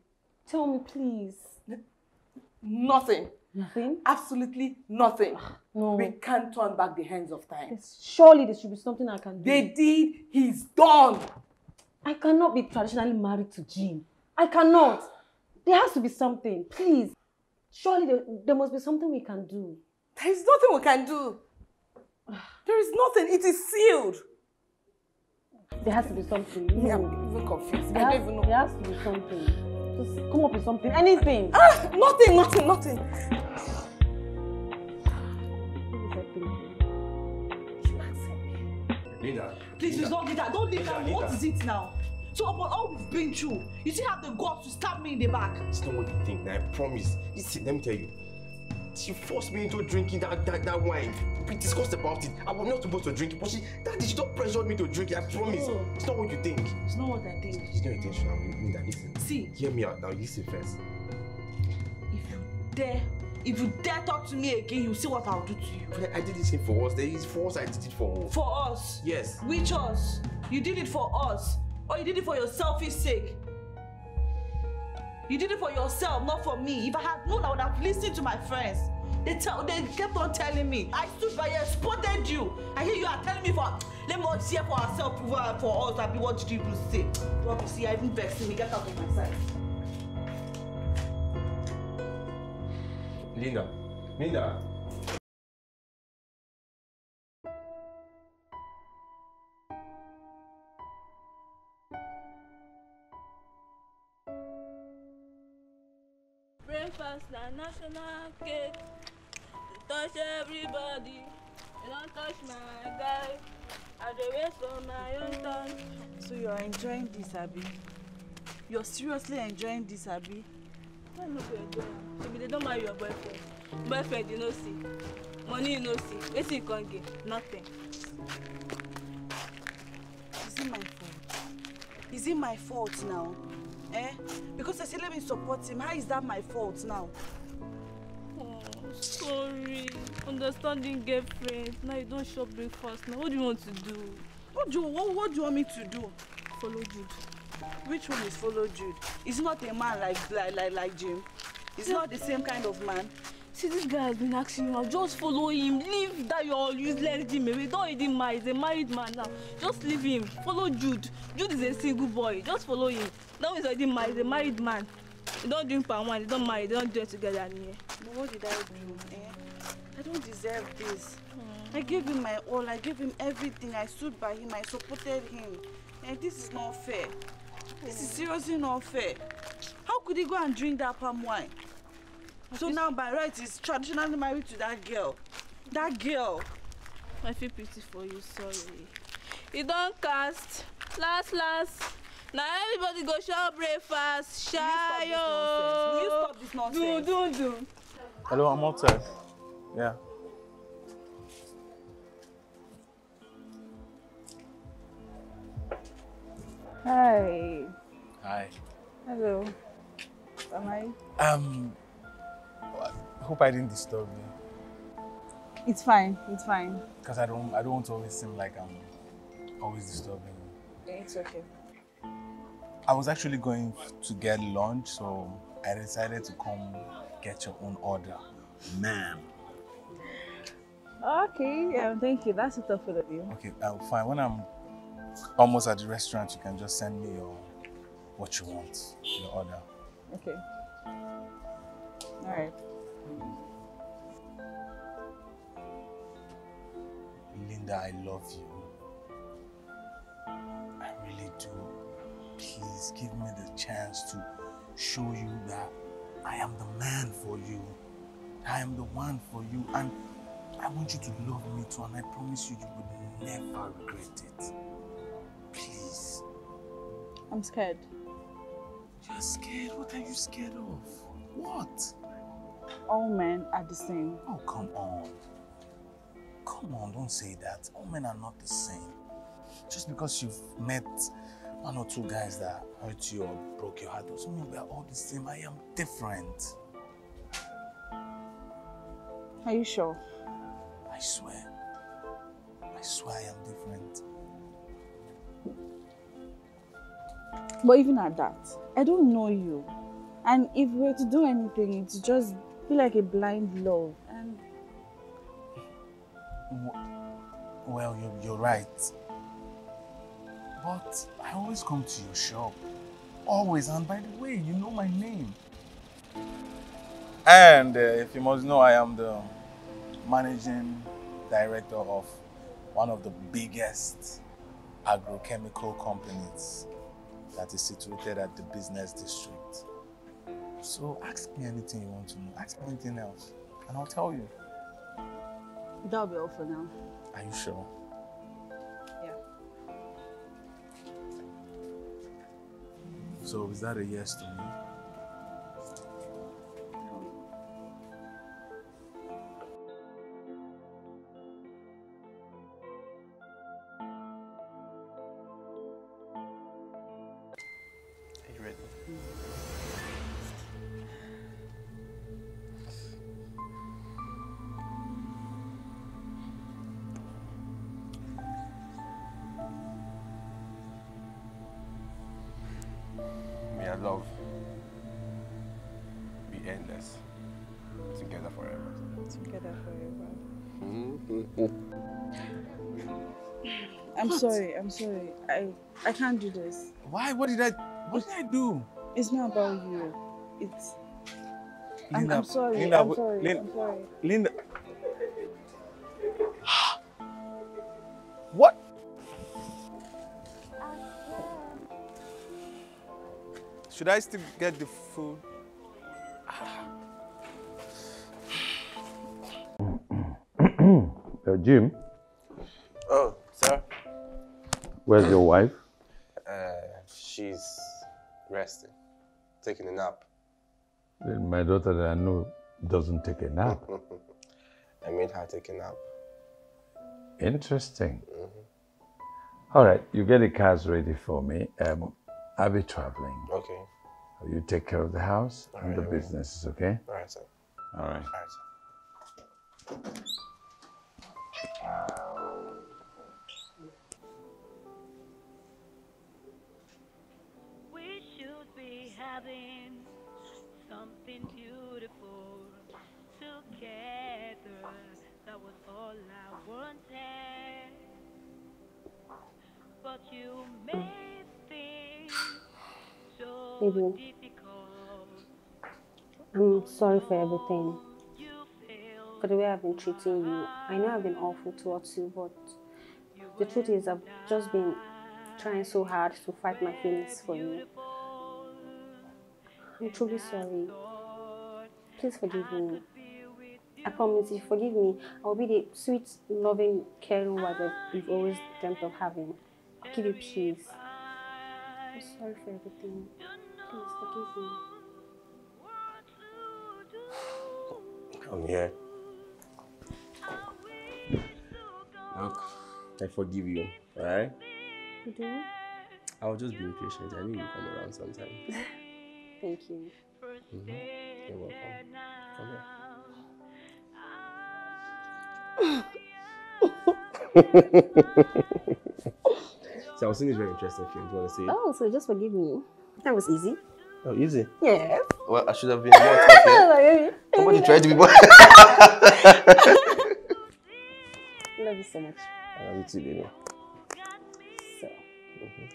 Tell me, please. Nothing. Nothing? Absolutely nothing. Ah, no. We can't turn back the hands of time. There's- Surely there should be something I can do. They did, he's done. I cannot be traditionally married to Jim. I cannot. There has to be something. Please. Surely there, there must be something we can do. There is nothing we can do. Ah. There is nothing. It is sealed. There has to be something. Me, No. I'm even confused. There I don't even know. there has to be something. Just come up with something. Anything. Ah, nothing, nothing, nothing. Linda. Please, it's not Linda. Don't leave now. What is it now? So upon all we've been through, you still have the guts to stab me in the back. It's not what you think. Now, I promise. Listen, let me tell you. She forced me into drinking that, that, that wine. We discussed about it. I was not supposed to drink it, but she, daddy, she just pressured me to drink it. I promise. No. It's not what you think. It's not what I think. It's not intentional. Linda, listen. See, Hear me out now. Listen first. if you dare, if you dare talk to me again, you'll see what I'll do to you. But I did this thing for us. There is for us. I did it for. For us. Yes. Which us? You did it for us. Or you did it for your selfish sake. You did it for yourself, not for me. If I had known, I would have listened to my friends. They tell, they kept on telling me. I stood by you, spotted you. I hear you are telling me for. Let me see for ourselves, for, for us. Abi, what did you say? What you see? I even vexing me. Get out of my sight. Linda, Linda. Breakfast na national cake. Dey touch everybody. You don touch my guy. I dey wait for my own turn. So you are enjoying this, Abi? You're seriously enjoying this, Abi? Why no go enjoy am? Shebi dey don marry your boyfriend. Boyfriend you no see. Money you no see. Wetin you come gain? Nothing. Is it my fault? Is it my fault now? Eh? Because I said let me support him. How is that my fault now? Oh, sorry. Understanding girlfriend. Now you don chop breakfast. Now what do you want to do? What do you, what, what do you want me to do? Follow Jude. Which one is follow Jude? Is not a man like like like, like Jim. He's not the same kind of man. See this guy has been asking you, just follow him. Leave that your useless Jim away. Don't already marry. He's a married man now. Just leave him. Follow Jude. Jude is a single boy. Just follow him. Now he's already married. He's a married man. They don't drink palm wine. They don't marry. They don't do it together. Yeah. But what did I do? Eh? I don't deserve this. I gave him my all. I gave him everything. I stood by him. I supported him. And this is not fair. This is seriously not fair. How could he go and drink that palm wine? So now by right he's traditionally married to that girl. That girl. I feel pity for you. Sorry. You don't cast. Last last. Now everybody go shop breakfast. Shy Will you stop this Do nonsense? do do. Hello, I'm outside. Yeah. Hi. Hi. Hello. Am I? Um, I hope I didn't disturb you. It's fine. It's fine. Because I don't, I don't want to always seem like I'm always disturbing you. It's okay. I was actually going to get lunch, so I decided to come get your own order. Ma'am. Okay. Um, thank you. That's it for of you. Okay, uh, fine. When I'm almost at the restaurant, you can just send me your what you want, your order. Okay. All right. Linda, I love you. I really do. Please give me the chance to show you that I am the man for you. I am the one for you. And I want you to love me too. And I promise you, you will never regret it. Please. I'm scared. You're scared? What are you scared of? What? All men are the same. Oh, come on. Come on, don't say that. All men are not the same. Just because you've met one or two guys that hurt you or broke your heart doesn't mean we are all the same. I am different. Are you sure? I swear. I swear I am different. But even at that, I don't know you. And if we were to do anything, it's just be like a blind love. And Well, you're, you're right. But I always come to your shop. Always. And by the way, you know my name. And uh, if you must know, I am the managing director of one of the biggest agrochemical companies that is situated at the business district. So ask me anything you want to know. Ask me anything else, and I'll tell you. that'll be all for now. Are you sure? Yeah. So is that a yes to me? I I can't do this. Why? What did I? What did I do? It's not about you. It's. I'm, I'm sorry. Linda, I'm sorry. Lin- I'm sorry. Linda. what? Should I still get the food? Uh, Jim, where's your wife? Uh, she's resting, taking a nap. Then My daughter that I know doesn't take a nap. I made her take a nap. Interesting. All right, you get the cars ready for me. Um, I'll be traveling. Okay. You take care of the house All and right, the will. businesses, okay? All right, sir. All right. All right, sir. Having something beautiful together. That was all I wanted. But you made things so difficult. I'm oh, sorry for everything. For the way I've been treating you. I know I've been awful towards you, but the truth is, I've just been trying so hard to fight my feelings for you. I'm truly sorry. Please forgive me. I promise if you forgive me, I'll be the sweet, loving, caring wife that you've always dreamt of having. I'll give you peace. I'm sorry for everything. Please forgive me. Come here. Look, I forgive you, alright? You do? I was just being patient. I knew you'd come around sometime. Thank you. Mhm. You're welcome. Come here. so I was saying this very interesting film. Do you want to see it? Oh, so just forgive me. That was easy. Oh, easy. Yes. Well, I should have been more tough here. Somebody tried to be more. Love you so much. I love you too, baby. So. Mhm.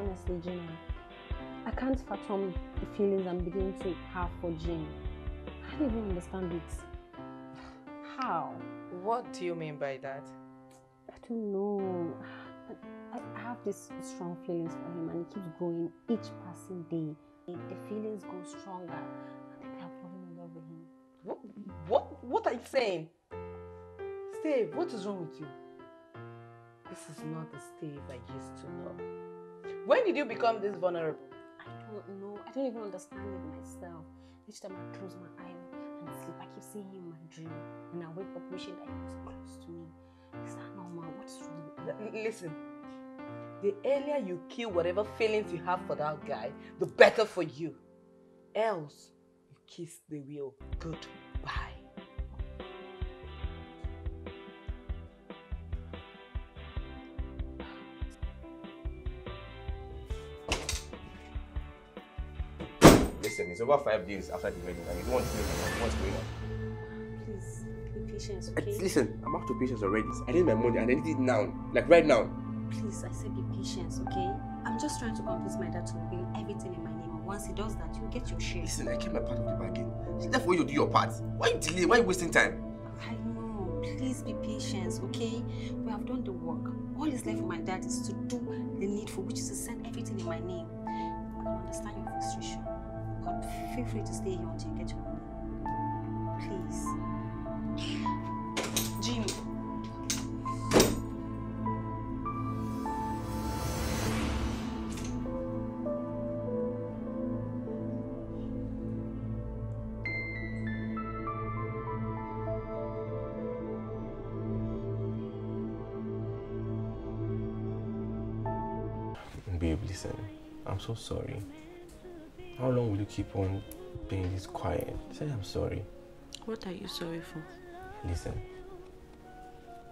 Honestly, Gina, I can't fathom the feelings I'm beginning to have for Jim. I don't even understand it. How? What do you mean by that? I don't know. I, I have these strong feelings for him and it keeps growing each passing day. The feelings go stronger. I think I'm falling in love with him. What, what, what are you saying? Steve, what is wrong with you? This is not the Steve I used to know. When did you become this vulnerable? I don't know. I don't even understand it myself. Each time I close my eyes and sleep, I keep seeing him in my dream. And I wake up wishing that he was close to me. Is that normal? What's wrong? Listen, the earlier you kill whatever feelings you have for that guy, the better for you. Else, you kiss the wheel. Goodbye. Over five days after the wedding and you don't want to do it. What's going on? Please, be patient, Uh, okay? Listen, I'm out to patience already. I need my money and I need it now. Like right now. Please, I said be patient, okay? I'm just trying to convince my dad to reveal everything in my name. And once he does that, you'll get your share. Listen, I kept my part of the bargain. It's left for you to do your part. Why you delay? Why you wasting time? I know. Please be patient, okay? We have done the work. All is left for my dad is to do the needful, which is to send everything in my name. I can understand your frustration, but feel free to stay here until you get your money. Please. Jim. Babe, listen. I'm so sorry. How long will you keep on being this quiet? Say I'm sorry. What are you sorry for? Listen.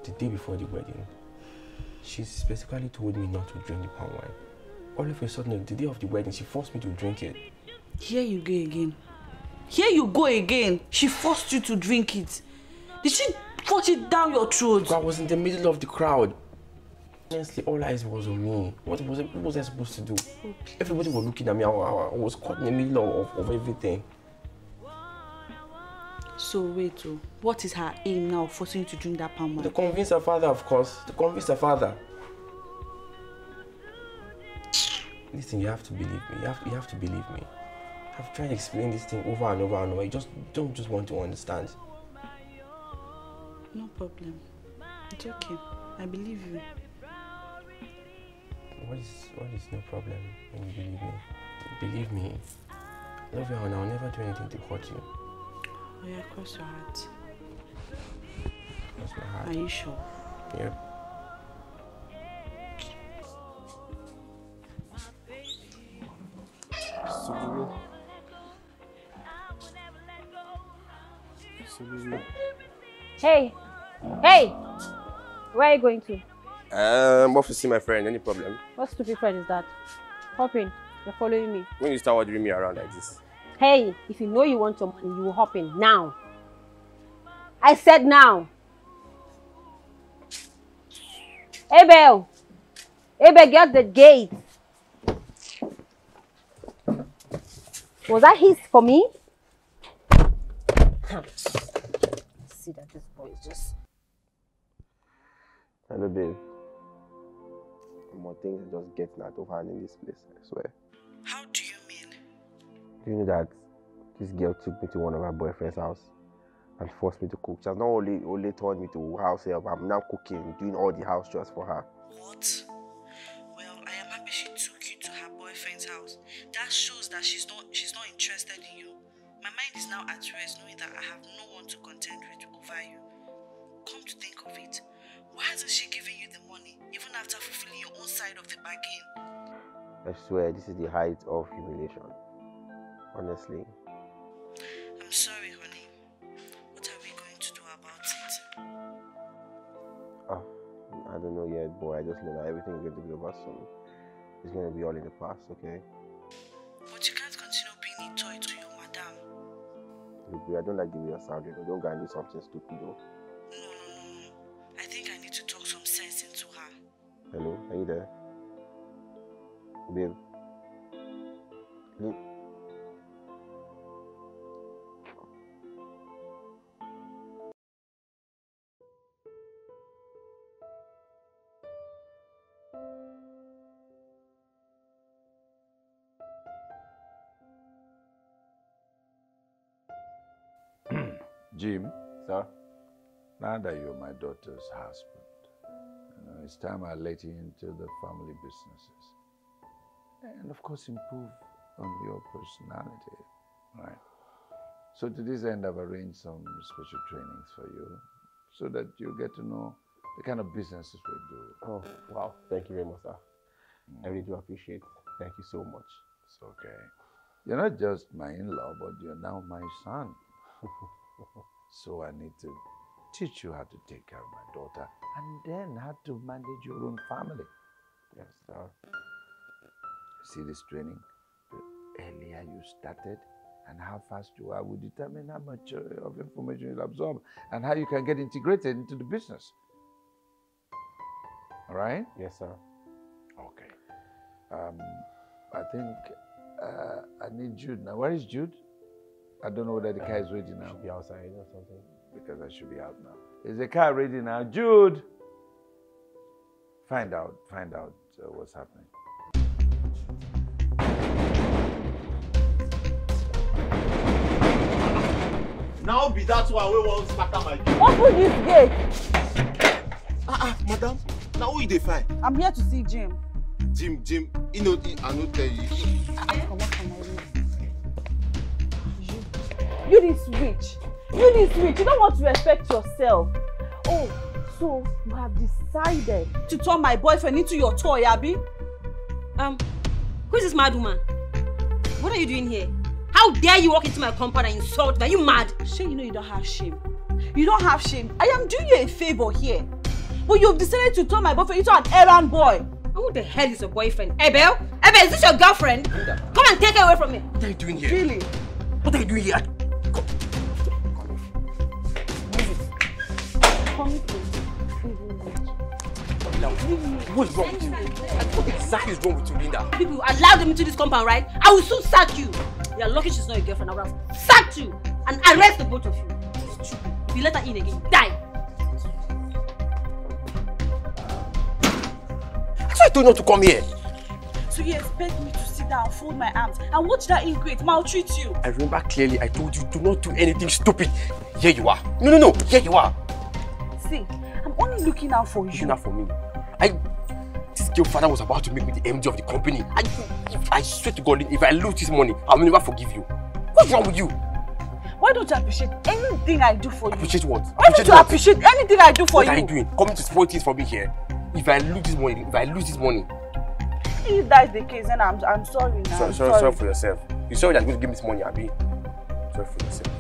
The day before the wedding, she specifically told me not to drink the palm wine. All of a sudden, the day of the wedding, she forced me to drink it. Here you go again. Here you go again. She forced you to drink it. Did she force it down your throat? I was in the middle of the crowd. Honestly, all eyes was on me. What was, I- what was I supposed to do? Everybody was looking at me. I, I- I was caught in the middle of, of everything. So wait, oh, what is her aim now, forcing you to drink that palm wine? To convince her father, of course. To convince her father. Listen, you have to believe me. You have, you have to believe me. I've tried to explain this thing over and over and over. You just don't just want to understand. No problem. It's okay. I believe you. What is what is no problem when you believe me? Believe me. I love you and I'll never do anything to hurt you. Oh yeah, cross your heart. That's my heart. Are you sure? Yep. Subiri. Subiri. Hey! Hey! Where are you going to? Um, off to see my friend. Any problem? What stupid friend is that? Hop in. You're following me. When you start ordering me around like this. Hey, if you know you want your money, you will hop in now. I said now. Abel! Abel, get the gate. Was that his for me? See that this boy is just. Hello, babe. More things are just getting out of hand in this place, I swear. How do you mean? Do you know that this girl took me to one of her boyfriend's house and forced me to cook? She has not only only turned me to house help, I'm now cooking, doing all the house chores for her. What? Own side of the bargain? I swear, this is the height of humiliation. Honestly. I'm sorry, honey. What are we going to do about it? Oh, I don't know yet, boy. I just know that everything is going to be over soon. It's going to be all in the past, okay? But you can't continue being a toy to your madam. Baby, I don't like the way you're sounding. Don't go and do something stupid, though. No, no, no. I think I need to talk some sense into her. Hello, are you there? Babe. Look. Jim, Sir? now that you're my daughter's husband, you know, it's time I let you into the family businesses. And of course, improve on your personality, right? So to this end, I've arranged some special trainings for you so that you get to know the kind of businesses we do. Oh, wow. Thank you very much, sir. I really do appreciate it. Thank you so much. It's okay. You're not just my in-law, but you're now my son. so I need to teach you how to take care of my daughter and then how to manage your own family. Yes, sir. See this training? The earlier you started and how fast you are will determine how much uh, of information you'll absorb and how you can get integrated into the business. All right? Yes, sir. Okay. Um, I think uh, I need Jude now. Where is Jude? I don't know whether the car is ready now. Should be outside or something. Because I should be out now. Is the car ready now? Jude! Find out, find out uh, what's happening. Now be that one wey wan scatter my game. Open this gate. Ah ah, madam, na who you dey find? I'm here to see Jim. Jim, Jim, he no, he, I no tell you. Come on. You, you this witch. You this witch. You don't want to respect yourself. Oh, so you have decided to turn my boyfriend into your toy, Abby? Um, who is this mad woman? What are you doing here? How dare you walk into my compound and insult me? Are you mad? Shame you know you don't have shame. You don't have shame. I am doing you a favor here. But you've decided to turn my boyfriend into an errand boy. Who the hell is your boyfriend? Ebel? Ebel, is this your girlfriend? Linda. Come and take her away from me. What are you doing here? Really? What are you doing here? Come with me. Now, what's wrong with you? What exactly is wrong with you, Linda? People allow them into this compound, right? I will soon sack you. You're lucky she's not your girlfriend. I would have sacked you and arrest the both of you. Stupid. If you let her in again, die. So I told you not to come here. So you expect me to sit down, fold my arms, and watch that ingrate maltreat you? I remember clearly I told you do not do anything stupid. Here you are. No, no, no. Here you are. See, I'm only looking out for you. Looking out for me. I. This girl father was about to make me the MD of the company. I, I swear to God, if I lose this money, I will never forgive you. What's wrong with you? Why don't you appreciate anything I do for you? Appreciate what? Why don't you what? appreciate anything I do for what you? are you doing? Coming to spoil things for me here. If I lose this money, if I lose this money, If that is the case, then I'm, I'm sorry now. sorry, I'm sorry, sorry for yourself. You sorry that you're going to give me this money, Abi? Sorry for yourself.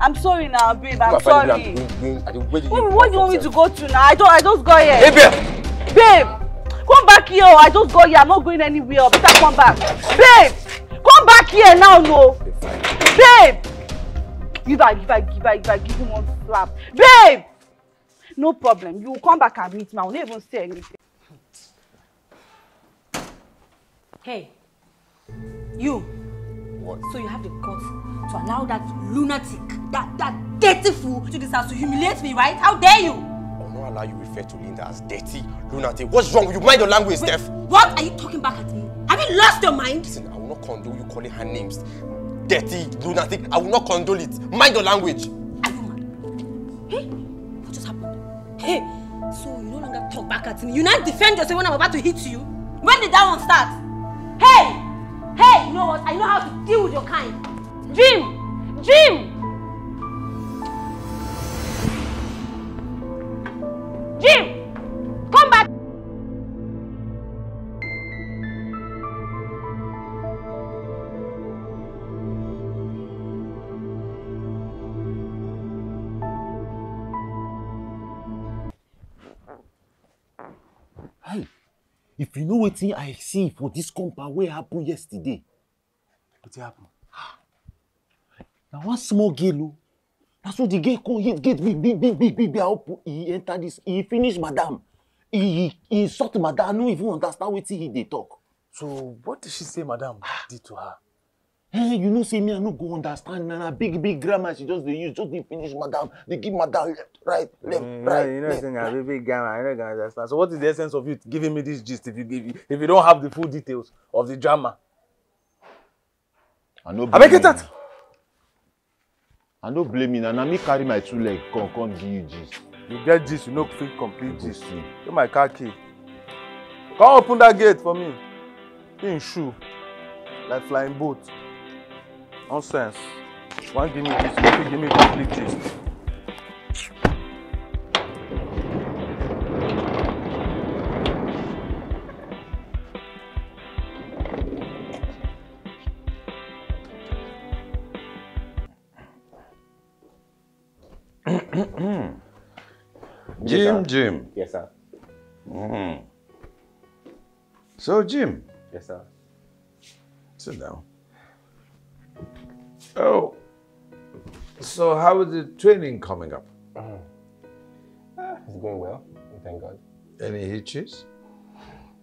I'm sorry now, babe. I'm sorry. me, I'm doing- doing- I don't- where did What, what do you want me to go to now? I don't. I just got here. Hey, babe! Here. I just got here. I'm not going anywhere. Better come back. Babe, come back here now, no. Babe, give her, give her, give her, give her, give him one slap. Babe, no problem. You will come back and meet me. I not even say anything. Hey, you. What? So you have the guts to allow that lunatic, that that dirty fool to this house to humiliate me, right? How dare you? Not allow you refer to Linda as dirty, lunatic. What's wrong with you? Mind your language, Steph. What are you talking back at me? Have you lost your mind? Listen, I will not condole you calling her names. Dirty, lunatic. I will not condole it. Mind your language. Are you mad? Hey, what just happened? Hey, so you no longer talk back at me. You now defend yourself when I'm about to hit you. When did that one start? Hey, hey, you know what? I know how to deal with your kind. Jim, Jim, Jim, come back. Hey, if you know wetin I see for dis compound wey happen yesterday. Wetin happen? Na one small girl o. Na so the girl come hit gate big big big big big big. I open, he enter this, he finish madam. He, he, he insult madam. I no even understand wetin he dey talk. So what did she say madam did to her? Eh, you know say me I no go understand na na big big grammar she just dey use just dey finish madam dey give madam left right left Mm, right you know, left saying right. a big guy, I don't understand. So what is the essence of you giving me this gist if you give if you don't have the full details of the drama? I no make it blame that. I no blame you na na me carry my two leg come come give you gist. You get gist, you know fit complete gist. Get my car key. Come open that gate for me. In shoe, like flying boat. Nonsense. One give me this, you give me complete gist. Jim, Jim. Yes, sir. Mm. So, Jim, Yes, sir. sit down. Oh, so how is the training coming up? Ah, it's going well. Thank God. Any hitches?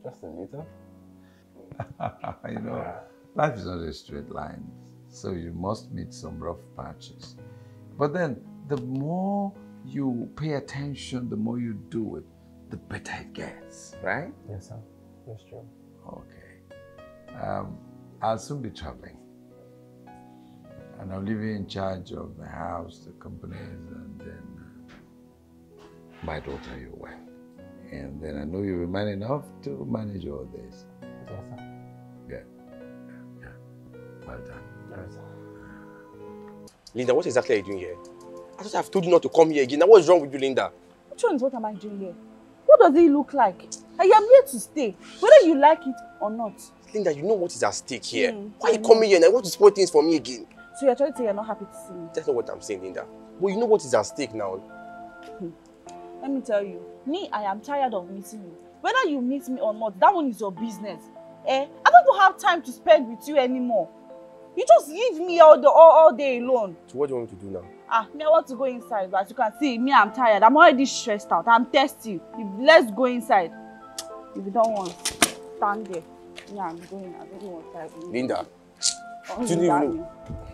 Just a little. you know, life is not a straight line, so you must meet some rough patches. But then, the more you pay attention, the more you do it, the better it gets, right? Yes, sir. That's true. Okay. Um, I'll soon be traveling. And I'll leave you in charge of the house, the companies, and then uh, my daughter, your wife. And then I know you'll be man enough to manage all this. Yes, sir. Yeah. Yeah. yeah. Well done. Yes, sir. Linda, what exactly are you doing here? I thought I've told you not to come here again. Now what's wrong with you, Linda? Which one is what am I doing here? What does it look like? I am here to stay, whether you like it or not. Linda, you know what is at stake here. Mm, Why are you coming here and I want to spoil things for me again? So you're trying to say you're not happy to see me. That's not what I'm saying, Linda. But you know what is at stake now. Let me tell you, me, I am tired of meeting you. Whether you meet me or not, that one is your business. Eh? I don't have time to spend with you anymore. You just leave me all, the, all, all day alone. So what do you want me to do now? Ah, me, I want to go inside, but as you can see, me, I'm tired. I'm already stressed out. I'm thirsty. Let's go inside. If you don't want, stand there. Yeah, I'm going. I don't want to. Linda, Oh, do you even know?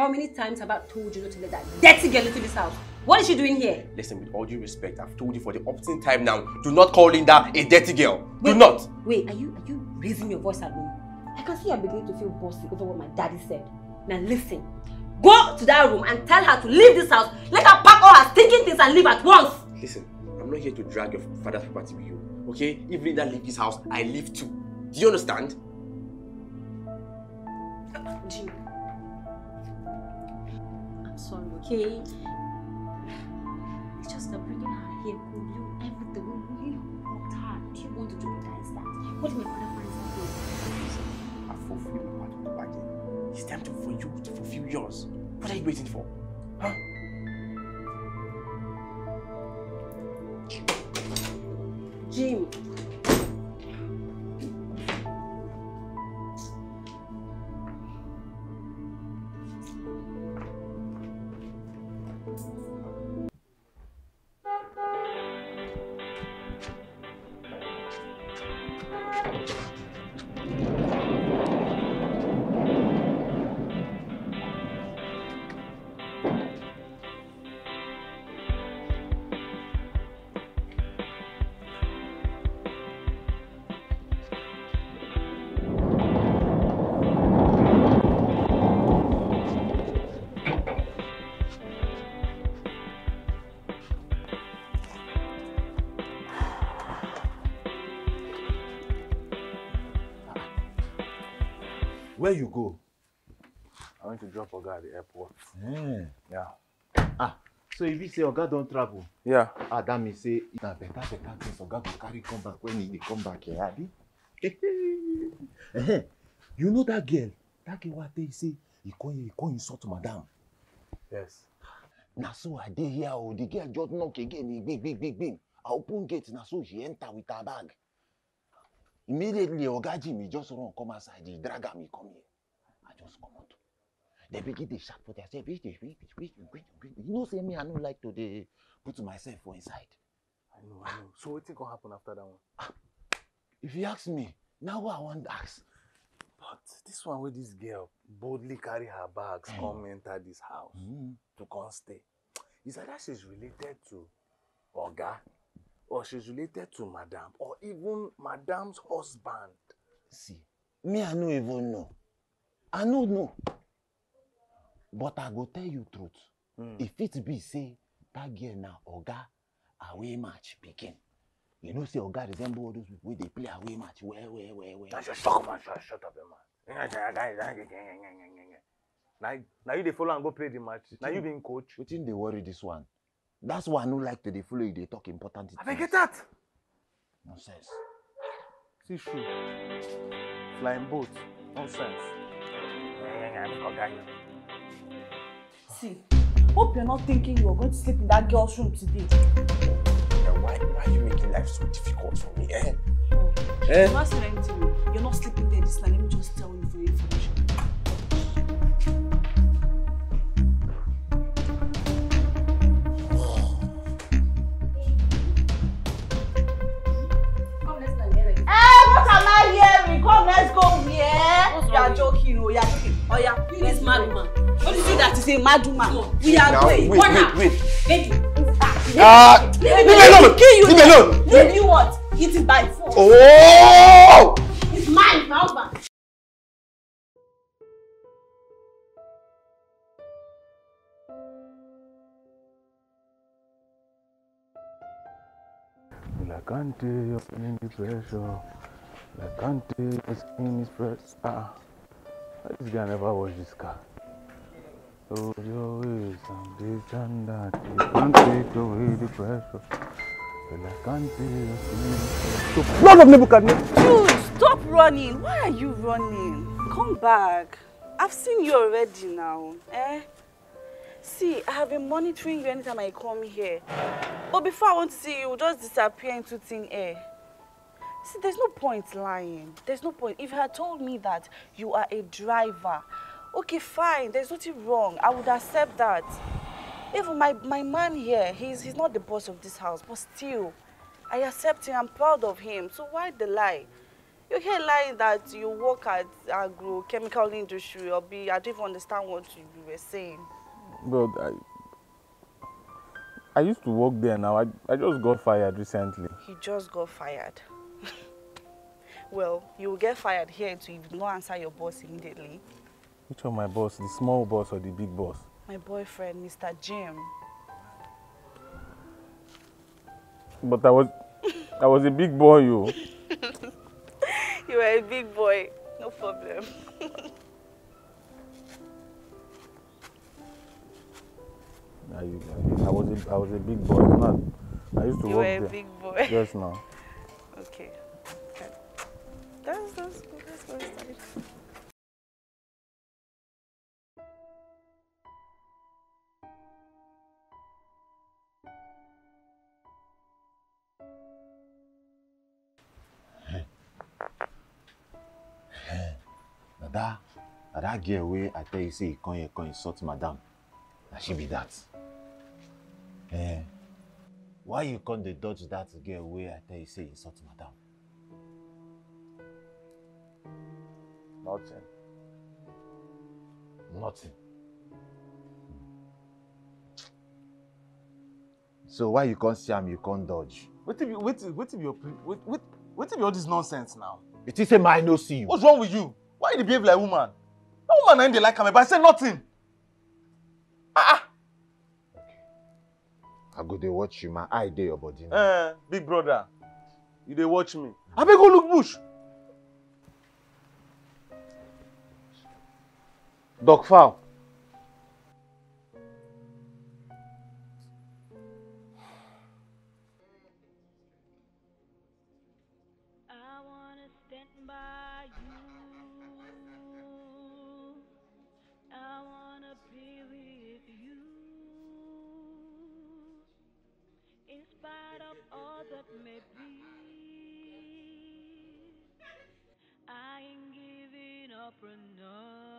How many times have I told you not to let that dirty girl into this house? What is she doing here? Listen, with all due respect, I've told you for the opposite time now, do not call Linda a dirty girl. Do not. Wait, are you are you raising your voice at me? I can see you're beginning to feel bossy over what my daddy said. Now listen, go to that room and tell her to leave this house. Let her pack all her stinking things and leave at once. Listen, I'm not here to drag your father's property with you. Okay? If Linda leave this house, I leave too. Do you understand? I'm sorry, okay? It's just that bringing her here could you everything. We really worked hard. Do you want to do better instead? What if my father finds out? I fulfill my part of the bargain. It's time to, for you to fulfill yours. What are you waiting for? Huh? Jim. Where you go? I went to drop Oga at the airport. Eh. Yeah. Ah, so if you say Oga don travel, Yeah. ah, that mean say na better better things Oga go carry come back when he come back here, abi? Eh, you know that girl? That girl wey I tell you say he come here, he come insult madam. Yes. Na so I dey here o, the girl just knock again, he gbing gbing gbing gbing. I open gate, na so she enter with her bag. Immediately, Oga Jimmy just run come outside, he drag am, he come here. I just comot. They begin dey shout for themselves, bitch, bitch, bitch, bitch, bitch, bitch. You know say me, I no like to dey put myself for inside. I know, I know. So wetin go happen after that one? If you ask me, now what I want ask. But this one wey this girl boldly carry her bags come enter this house Mm. to come stay. Is either she's related to Oga or she's related to Madam or even Madam's husband. See, me, I no even know. I no know. But I go tell you truth. Mm. If it be say that girl na Oga away match pikin, You know, say Oga resemble all those people wey dey play away match well, well, well, well. Now just shut up, shut, shut up, man. Now, now you dey follow and go play the match. Now you being coach. Wetin dey worry this one? That's why I no like to dey follow you dey talk important I things. get that. Nonsense. See shoe. Flying boat. Nonsense. See, hope you're not thinking you're going to sleep in that girl's room today. And why, why are you making life so difficult for me, eh? Eh? I'm not saying anything. You're not sleeping a mad woman? We are Now, going. wait, wait, wait. Lady. Ah, Leave leave me alone. Kill you. Leave me alone. Leave you what? It is by force. Oh! It's mine, my husband. Like auntie, you're feeling the pressure. Like auntie, your skin is fresh. Ah, this guy never wash this car. And this and that. You can't take the pressure. So, blood of Nebuchadnezzar. Dude, stop running. Why are you running? Come back. I've seen you already now. Eh? See, I have been monitoring you anytime I come here. But before I want to see you just disappear into thin air. See, there's no point lying. There's no point. If you had told me that you are a driver, okay, fine. There's nothing wrong. I would accept that. Even my, my man here, he's, he's not the boss of this house, but still, I accept him. I'm proud of him. So why the lie? You can't lie that you work at agrochemical industry or be, I don't even understand what you were saying. Well, I, I used to work there now. I, I just got fired recently. He just got fired. well, you will get fired here too if you don't answer your boss immediately. Which one my boss? The small boss or the big boss? My boyfriend, Mr. Jim. But I was, I was a big boy, you. You are a big boy. No problem. I, I was a, I was a big boy. know. I used to You work were a there. big boy. Yes, now. Okay. okay. That's, that's Na that, girl wey I tell you say e come here come insult madam, na she be that. Eh, why you come dey dodge that girl wey I tell you say insult madam? Nothing. Nothing. So why you come see am you come dodge? Wetin be wetin wetin be your wetin be all this nonsense now? You think say I no see you? What's wrong with you? Why you dey behave like woman? Na woman na dey like am but I say nothing. I go dey watch you, my eye dey your body. now. Eh, big brother, you dey watch me. Abeg go look bush. Duck fowl. May be, I ain't giving up enough.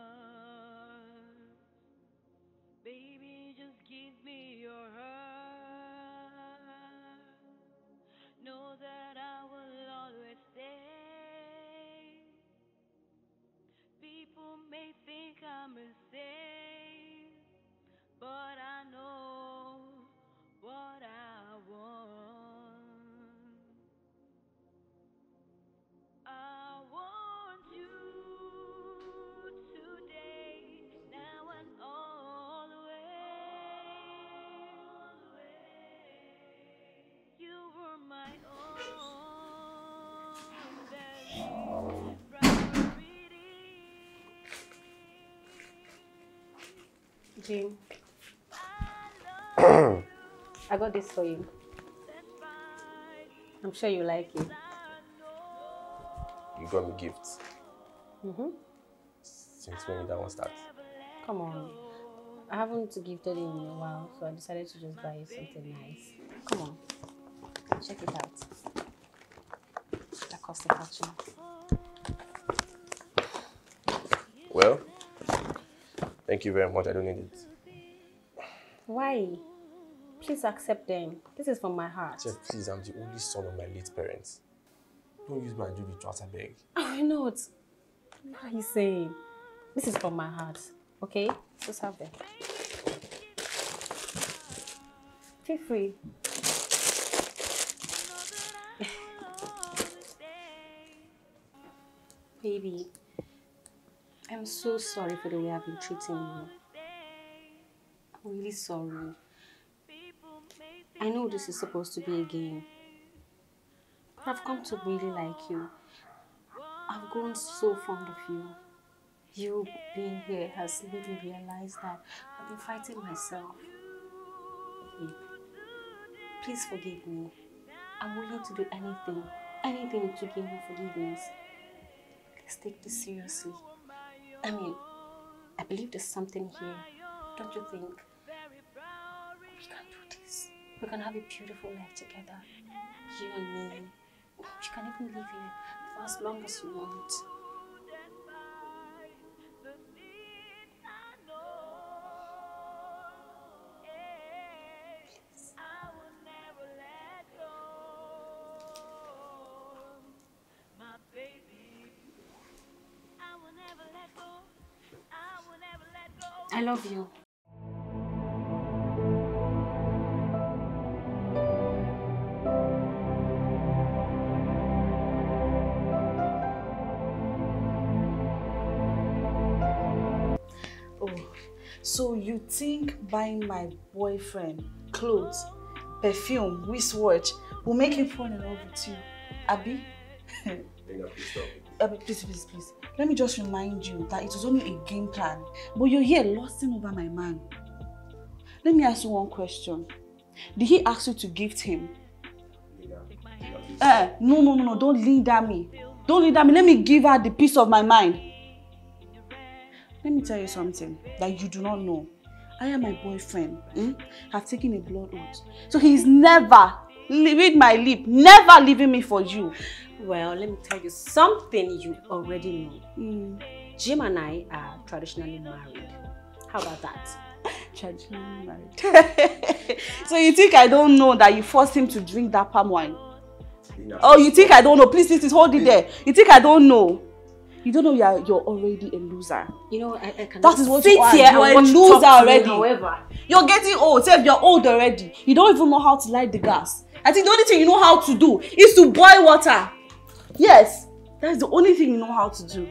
I got this for you. I'm sure you like it. You got me gifts. Mm-hmm. Since when did that one start? Come on. I haven't gifted you in a while, so I decided to just buy you something nice. Come on. Check it out. That cost a fortune. Well, thank you very much. I don't need it. Why? Please accept them. This is from my heart. Chef, please, I'm the only son of my late parents. Don't use my jewelry to a beg. Oh, you know what? What are you saying? This is from my heart. Okay? Just have them. Feel free. Baby, I'm so sorry for the way I've been treating you. I'm really sorry. I know this is supposed to be a game. But I've come to really like you. I've grown so fond of you. You being here has made me realize that I've been fighting myself. Please forgive me. I'm willing to do anything, anything to gain your forgiveness. Please take this seriously. I mean, I believe there's something here. Don't you think? We can do this. We can have a beautiful life together. You and me. We can even live here for as long as you want. Love you. Oh, so you think buying my boyfriend clothes, perfume, wristwatch will make him fall in love with you? Abby? Linda, please please, please. Let me just remind you that it was only a game plan. But you're here lusting over my man. Let me ask you one question. Did he ask you to gift him? Yeah. Eh, no, no, no, no, don't lead at me. Don't lead at me. Let me give her the peace of my mind. Let me tell you something that you do not know. I am my boyfriend. Hmm? Have taken a blood oath. So he's never, read my lip, never leaving me for you. Well, let me tell you something you already know. Jim and I are traditionally married. How about that? Traditionally married. so you think I don't know that you forced him to drink that palm wine? Oh, you think I don't know? Please, please, please hold it there. You think I don't know? You don't know you're you're already a loser. You know, I, I can That is what sit you are. here You're a loser talk to already. however. You're getting old. Sef, you're old already. You don't even know how to light the gas. I think the only thing you know how to do is to boil water. Yes, that's the only thing you know how to do.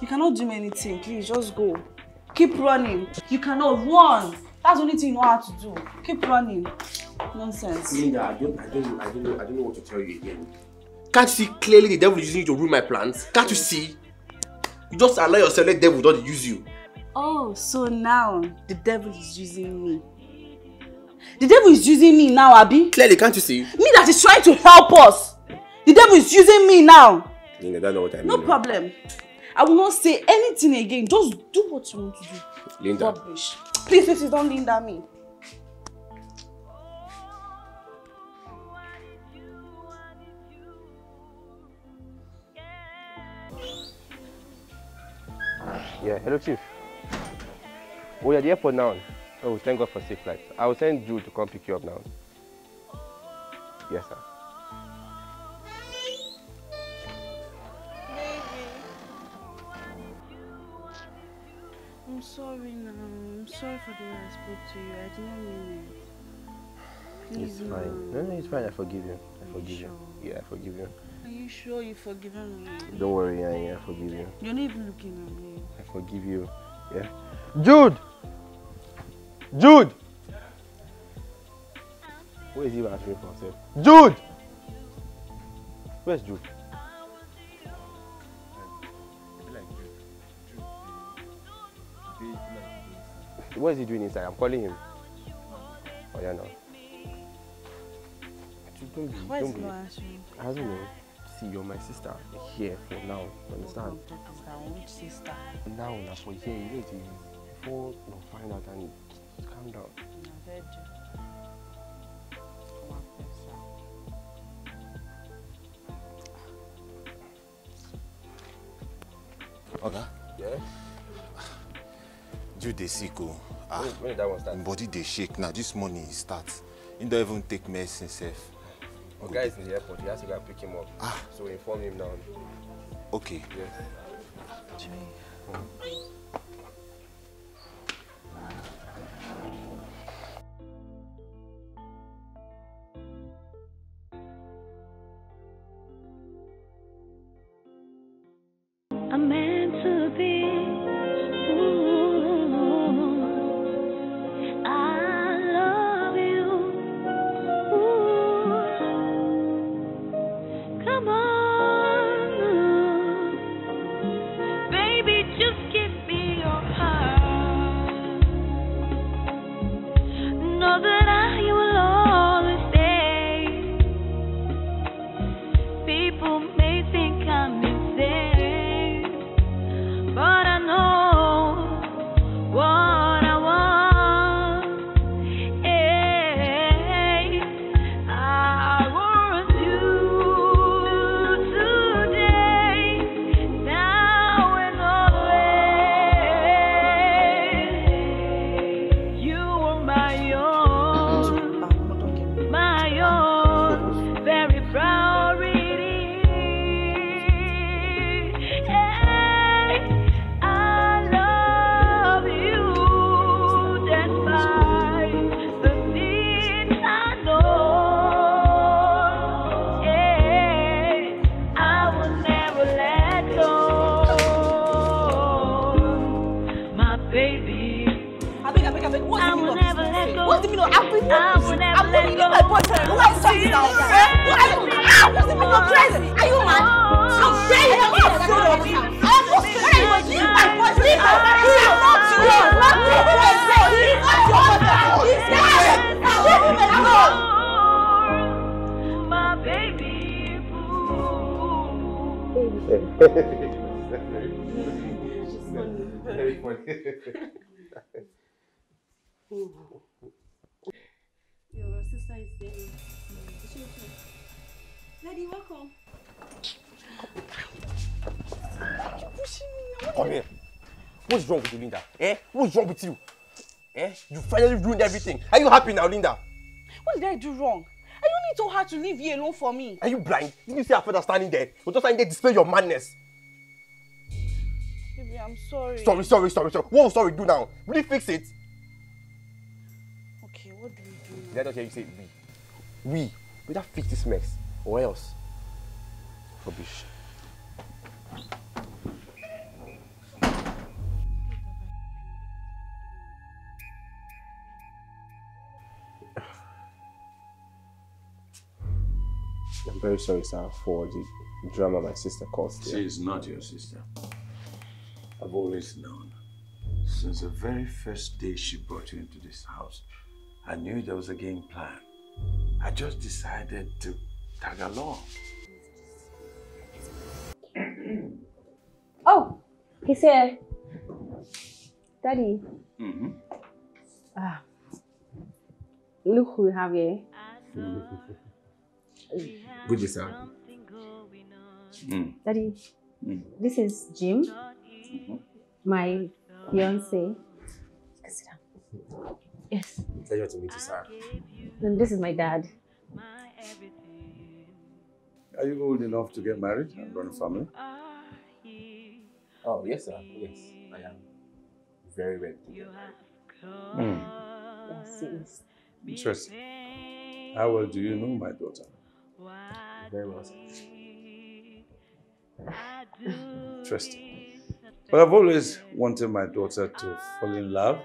You cannot do anything. Please, just go. Keep running. You cannot run. That's the only thing you know how to do. Keep running. Nonsense. Linda, I don't, I don't, I don't know, I don't know what to tell you again. Can't you see clearly the devil is using you to ruin my plans? Can't you see? You just allow yourself let the devil not use you. Oh, so now the devil is using me. The devil is using me now, Abi. Clearly, can't you see? Me that is trying to help us. The devil is using me now. Linda, that's not what I mean. No problem. I will not say anything again. Just do what you want to do. Linda. Rubbish. Please, please, please don't lean at me. Yeah, hello, Chief. Oh, you're at the airport now. Oh, thank God for safe flight. I will send Jude to come pick you up now. Yes, sir. I'm sorry now. I'm sorry for the way I spoke to you. I did not mean it. It's fine. No, no, it's fine. I forgive you. I forgive you. sure? Yeah, I forgive you. Are you sure you've forgiven me? Don't worry, yeah, yeah, I forgive you. You're not even looking at me. I forgive you. Yeah. Jude! Jude! Where is he answering for himself? Jude! Where's Jude? What is he doing inside? I'm calling him. Oh yeah, no. Don't be, Why don't he be. not answering? I don't know. See, you're my sister here for now. You understand? Is which sister? Now, now for here, you need to before you find out and calm down. I heard you. Come on, sir. Oga, Yeah. You dey sick o. Ah, body dey shake now. This morning e start. He don even take medicine sef. Oh, guy is in the airport. He has to go and pick him up. Ah. So inform him now. Okay. Yes. I'm Lady, welcome. Come here. What's wrong with you, Linda? Eh? What's wrong with you? Eh? You finally ruined everything. Are you happy now, Linda? What did I do wrong? I need so hard to leave you alone for me. Are you blind? Did you see our father standing there? You're just standing there display your madness. Baby, I'm sorry. Sorry, sorry, sorry, sorry. What will sorry do now? Will you fix it? Okay, what do we do now? Did I not hear you say we? We. Better fix this mess. Or else. Rubbish. I'm very sorry, sir, for the drama my sister caused. She is not your sister. I've always known. Since the very first day she brought you into this house, I knew there was a game plan. I just decided to tag along. Oh, he's here. Daddy, Mm-hmm. ah, look who we have here. Good day, sir. Mm. Daddy, Mm. this is Jim, my fiance. Sit down. Yes, Pleasure to meet you, sir. and this is my dad. Are you old enough to get married and run a family? Oh, yes, sir. Yes, I am. Very ready. Mm. Yes, he is. Interesting. How well do you know my daughter? Very well, sir. Interesting. But I've always wanted my daughter to fall in love,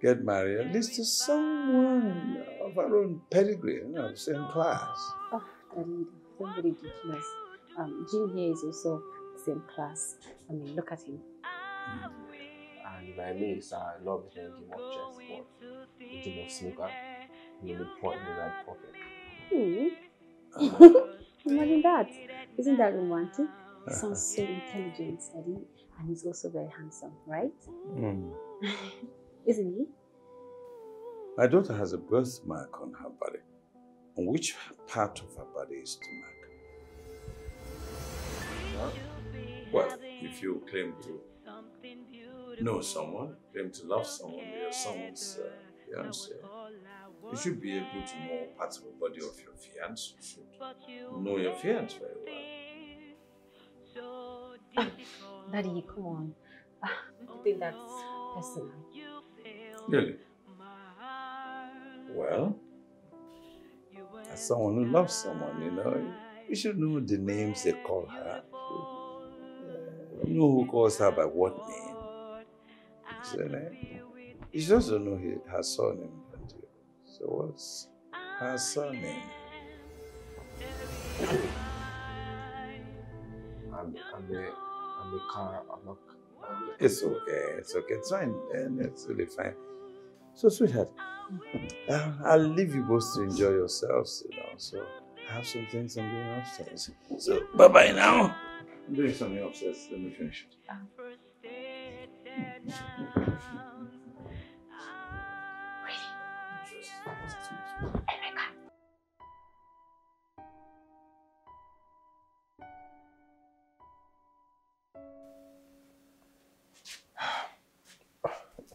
get married, at least to someone of her own pedigree, you know, same class. Oh, Daddy, don't be. Um, Jim here is also same class. I mean, look at him. I And if I may, sir, love is not a game of chess, but a game of snooker. You know, the point in the right pocket. Hmm. Imagine that. Isn't that romantic? He sounds so intelligent, Eddie, and he's also very handsome, right? Mm. Isn't he? My daughter has a birthmark on her body. On which part of her body is the mark? Huh? Well, if you claim to know someone, claim to love someone, you're someone's uh, fiance, you should be able to know parts of the body of your fiance. You should know your fiance very well. Ah, Daddy, come on. Ah, I think that's personal. Really? Well, someone who loves someone, you know, you should know the names they call her. You know who calls her by what name. So, eh, you should also know he- her surname. don't you? So what's her surname? I'm, I'm a, I'm a car, I'm a, It's okay, it's okay, it's fine, and it's really fine. So, sweetheart, I'll leave you both to enjoy yourselves, you know. So, I have some things I'm doing upstairs. So, bye bye now. I'm doing something upstairs. Let me finish it.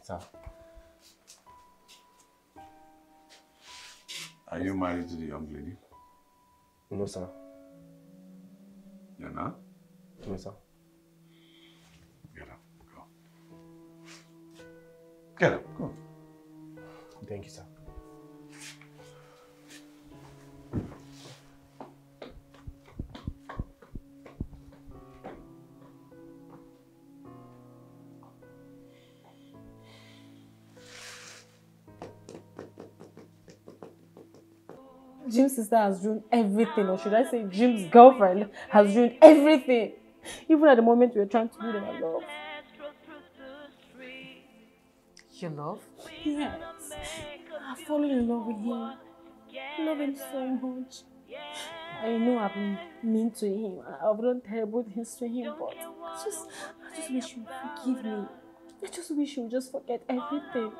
Sir, Are you married to the young lady? no, sir. You're not? No, sir. Get up, go. Get up, go. Thank you, sir. Jim's sister has ruined everything, or should I say, Jim's girlfriend has ruined everything. Even at the moment we were trying to build our love. Your love? Yes. I've fallen in love with him. I love him so much. I know I've been mean to him. I've done terrible things to him, but I just, I just wish you would forgive me. I just wish you would just forget everything.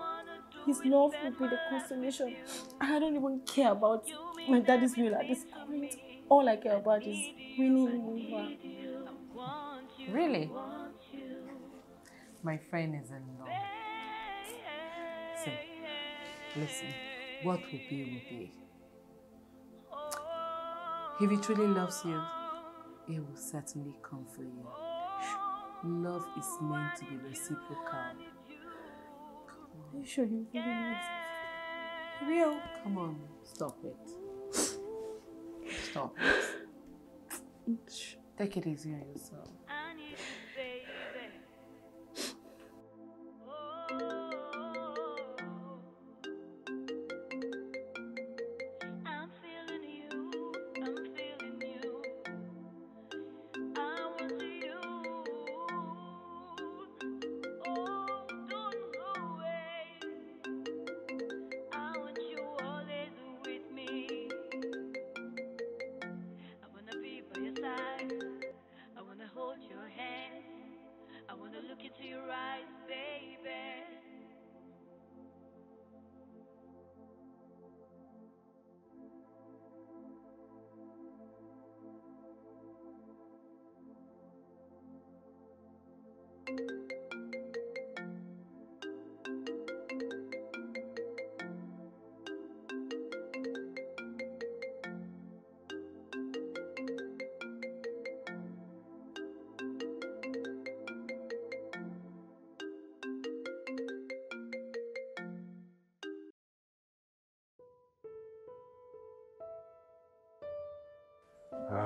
His love would be the consolation. I don't even care about my daddy's will at this point. All I care about is winning over. Really? My friend is in love. See, listen, what will be, will be. If he truly loves you, he will certainly come for you. Love is meant to be reciprocal. Are you sure he really loves me? Real? Come on, stop it. Stop it. Take it easy on yourself.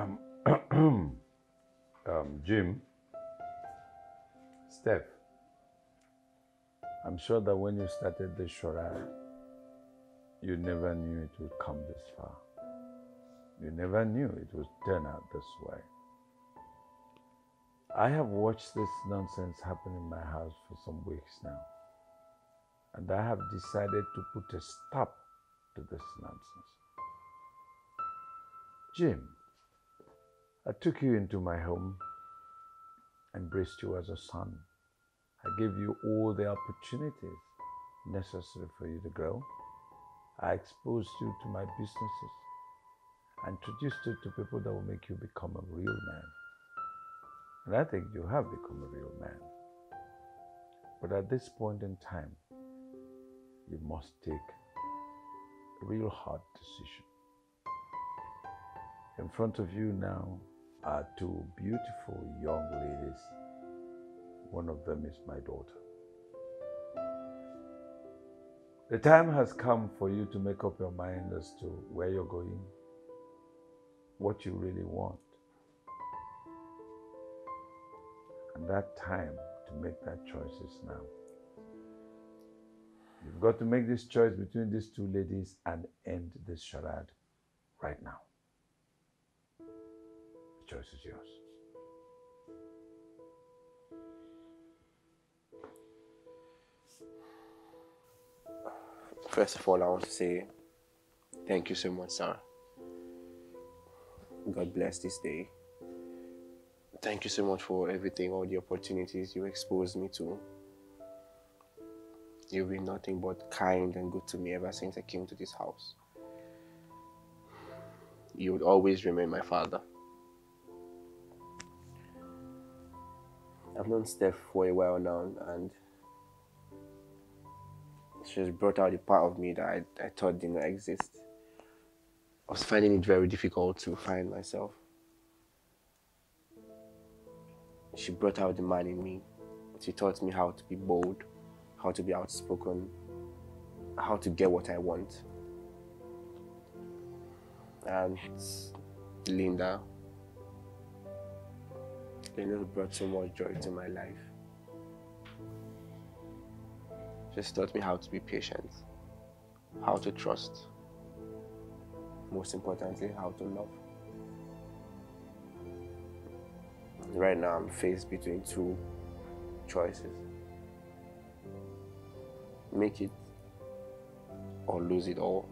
Um, um, Jim, Steph, I'm sure that when you started the Shora, you never knew it would come this far. You never knew it would turn out this way. I have watched this nonsense happen in my house for some weeks now. And I have decided to put a stop to this nonsense. Jim, I took you into my home, embraced you as a son. I gave you all the opportunities necessary for you to grow. I exposed you to my businesses. I introduced you to people that will make you become a real man. And I think you have become a real man. But at this point in time, you must take a real hard decision. In front of you now are two beautiful young ladies. One of them is my daughter. The time has come for you to make up your mind as to where you're going, what you really want. And that time to make that choice is now. You've got to make this choice between these two ladies and end this charade right now. Choice is yours. First of all, I want to say thank you so much, sir. God bless this day. Thank you so much for everything, all the opportunities you exposed me to. You've been nothing but kind and good to me ever since I came to this house. You would always remain my father. I've known Steph for a while now, and she's brought out a part of me that I, I thought did not exist. I was finding it very difficult to find myself. She brought out the man in me. She taught me how to be bold, how to be outspoken, how to get what I want. And Linda, Linda brought so much joy to my life. Just taught me how to be patient, how to trust, most importantly, how to love. Right now, I'm faced between two choices make it or lose it all.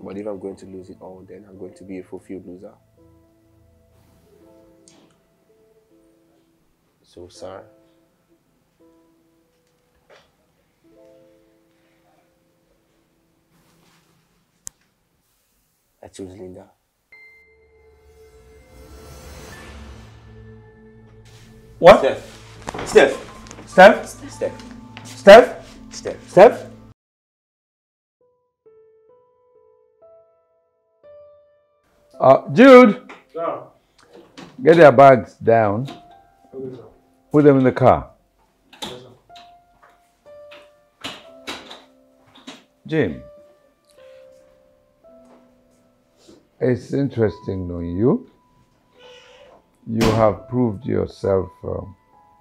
But if I'm going to lose it all, then I'm going to be a fulfilled loser. So, sir, I choose Linda. What? Steph. Steph. Steph? Steph. Steph? Steph. Steph? Uh, Jude, Sir. get their bags down. Okay, sir. Put them in the car. Jim, it's interesting knowing you. You have proved yourself um,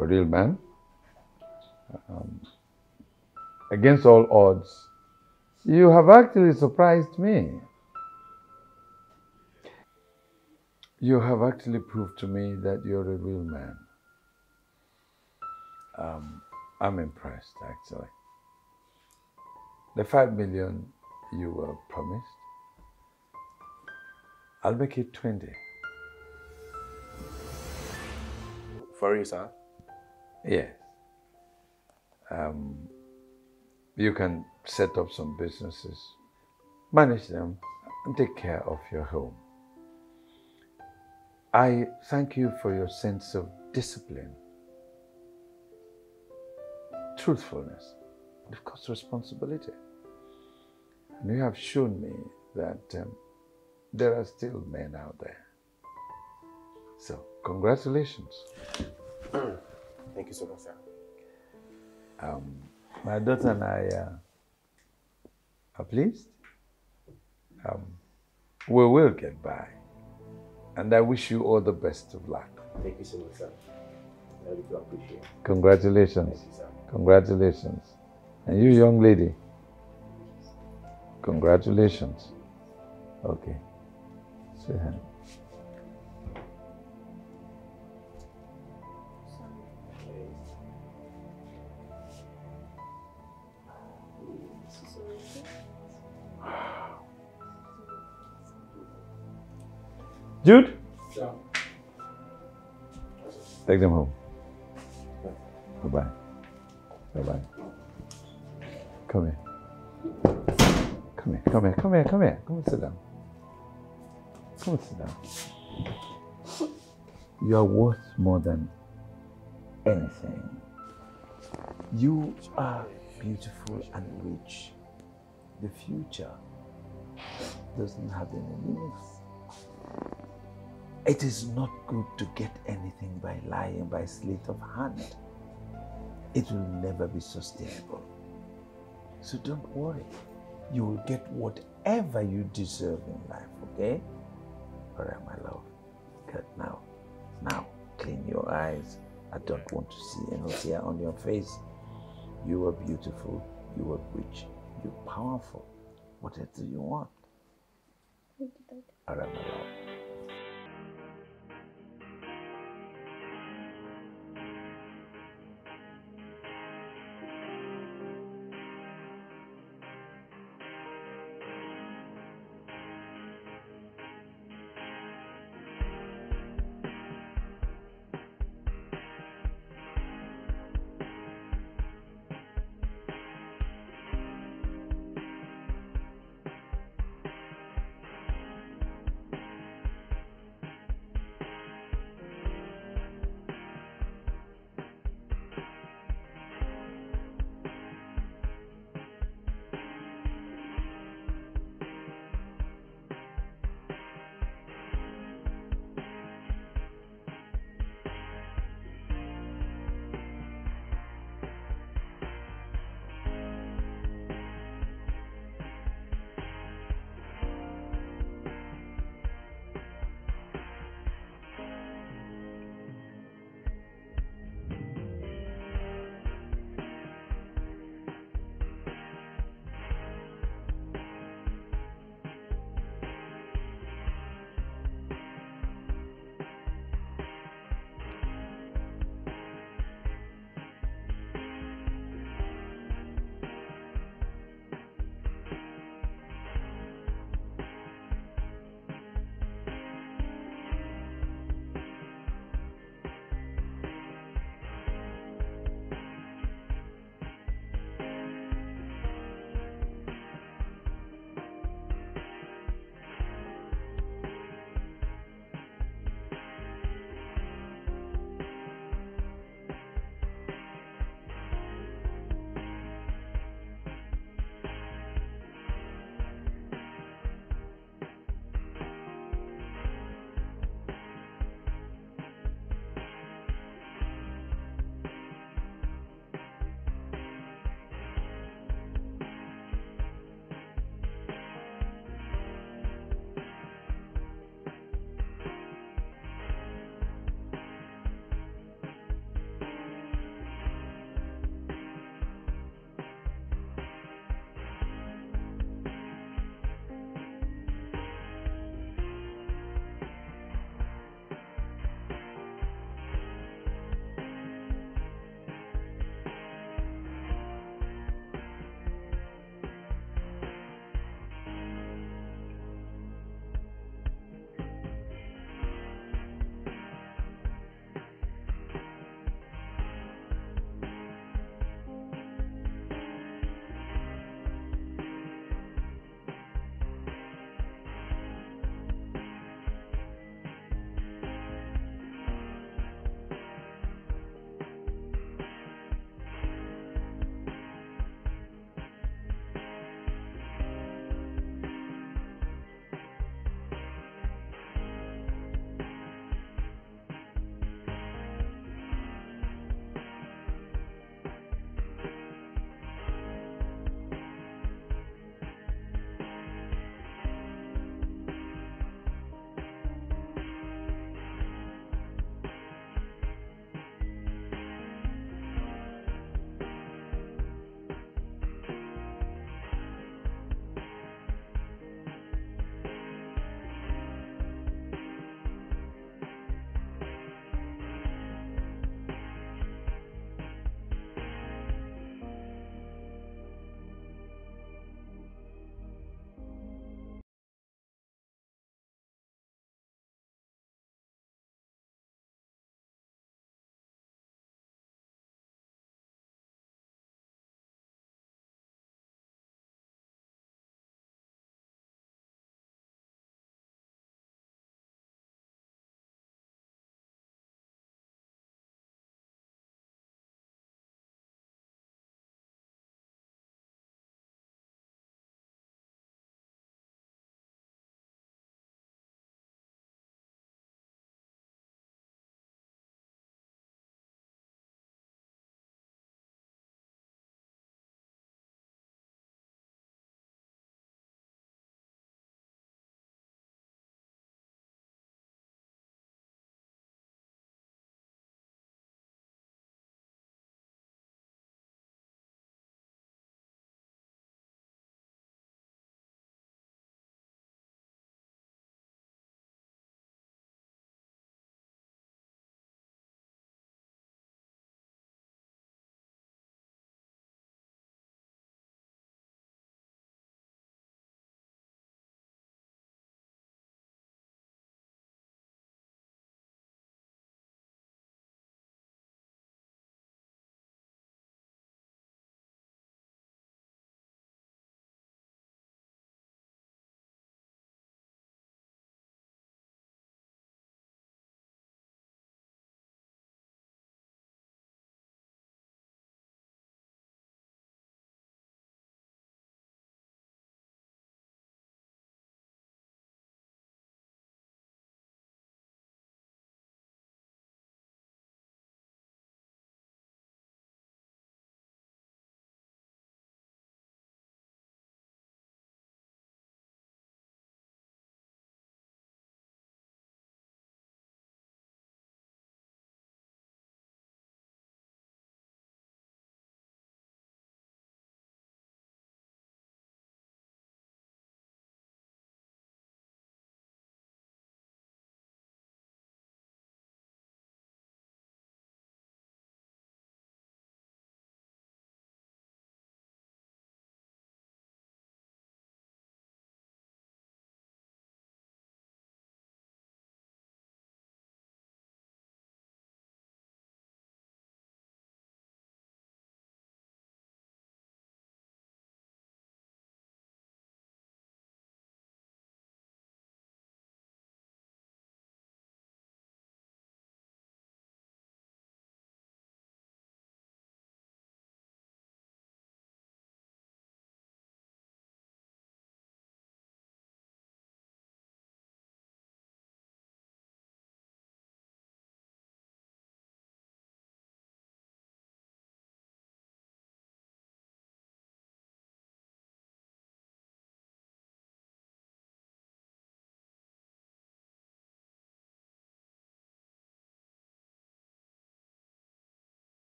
a real man. Um, against all odds, you have actually surprised me. You have actually proved to me that you're a real man. Um, I'm impressed, actually. The five million you were promised, I'll make it 20. For you, sir? Yes. Um, you can set up some businesses, manage them, and take care of your home. I thank you for your sense of discipline, truthfulness, and of course, responsibility. And you have shown me that um, there are still men out there. So, congratulations. Thank you so much, sir. Um, my daughter and I uh, are pleased. Um, we will get by. And I wish you all the best of luck. Thank you so much, sir. I really do appreciate it. Congratulations. Congratulations. And you, young lady, congratulations. Okay. Say hi. Jude? Yeah. Take them home. Goodbye. Bye-bye. Bye-bye. Come here. Come here, come here, come here, come here. Come and sit down. Come and sit down. You are worth more than anything. You are beautiful and rich. The future doesn't have any limits. It is not good to get anything by lying by sleight of hand. It will never be sustainable. So don't worry. You will get whatever you deserve in life, okay? All right, my love. Good. Now, now, clean your eyes. I don't want to see any tear on your face. You are beautiful. You are rich. You're powerful. What else do you want? All right, my love.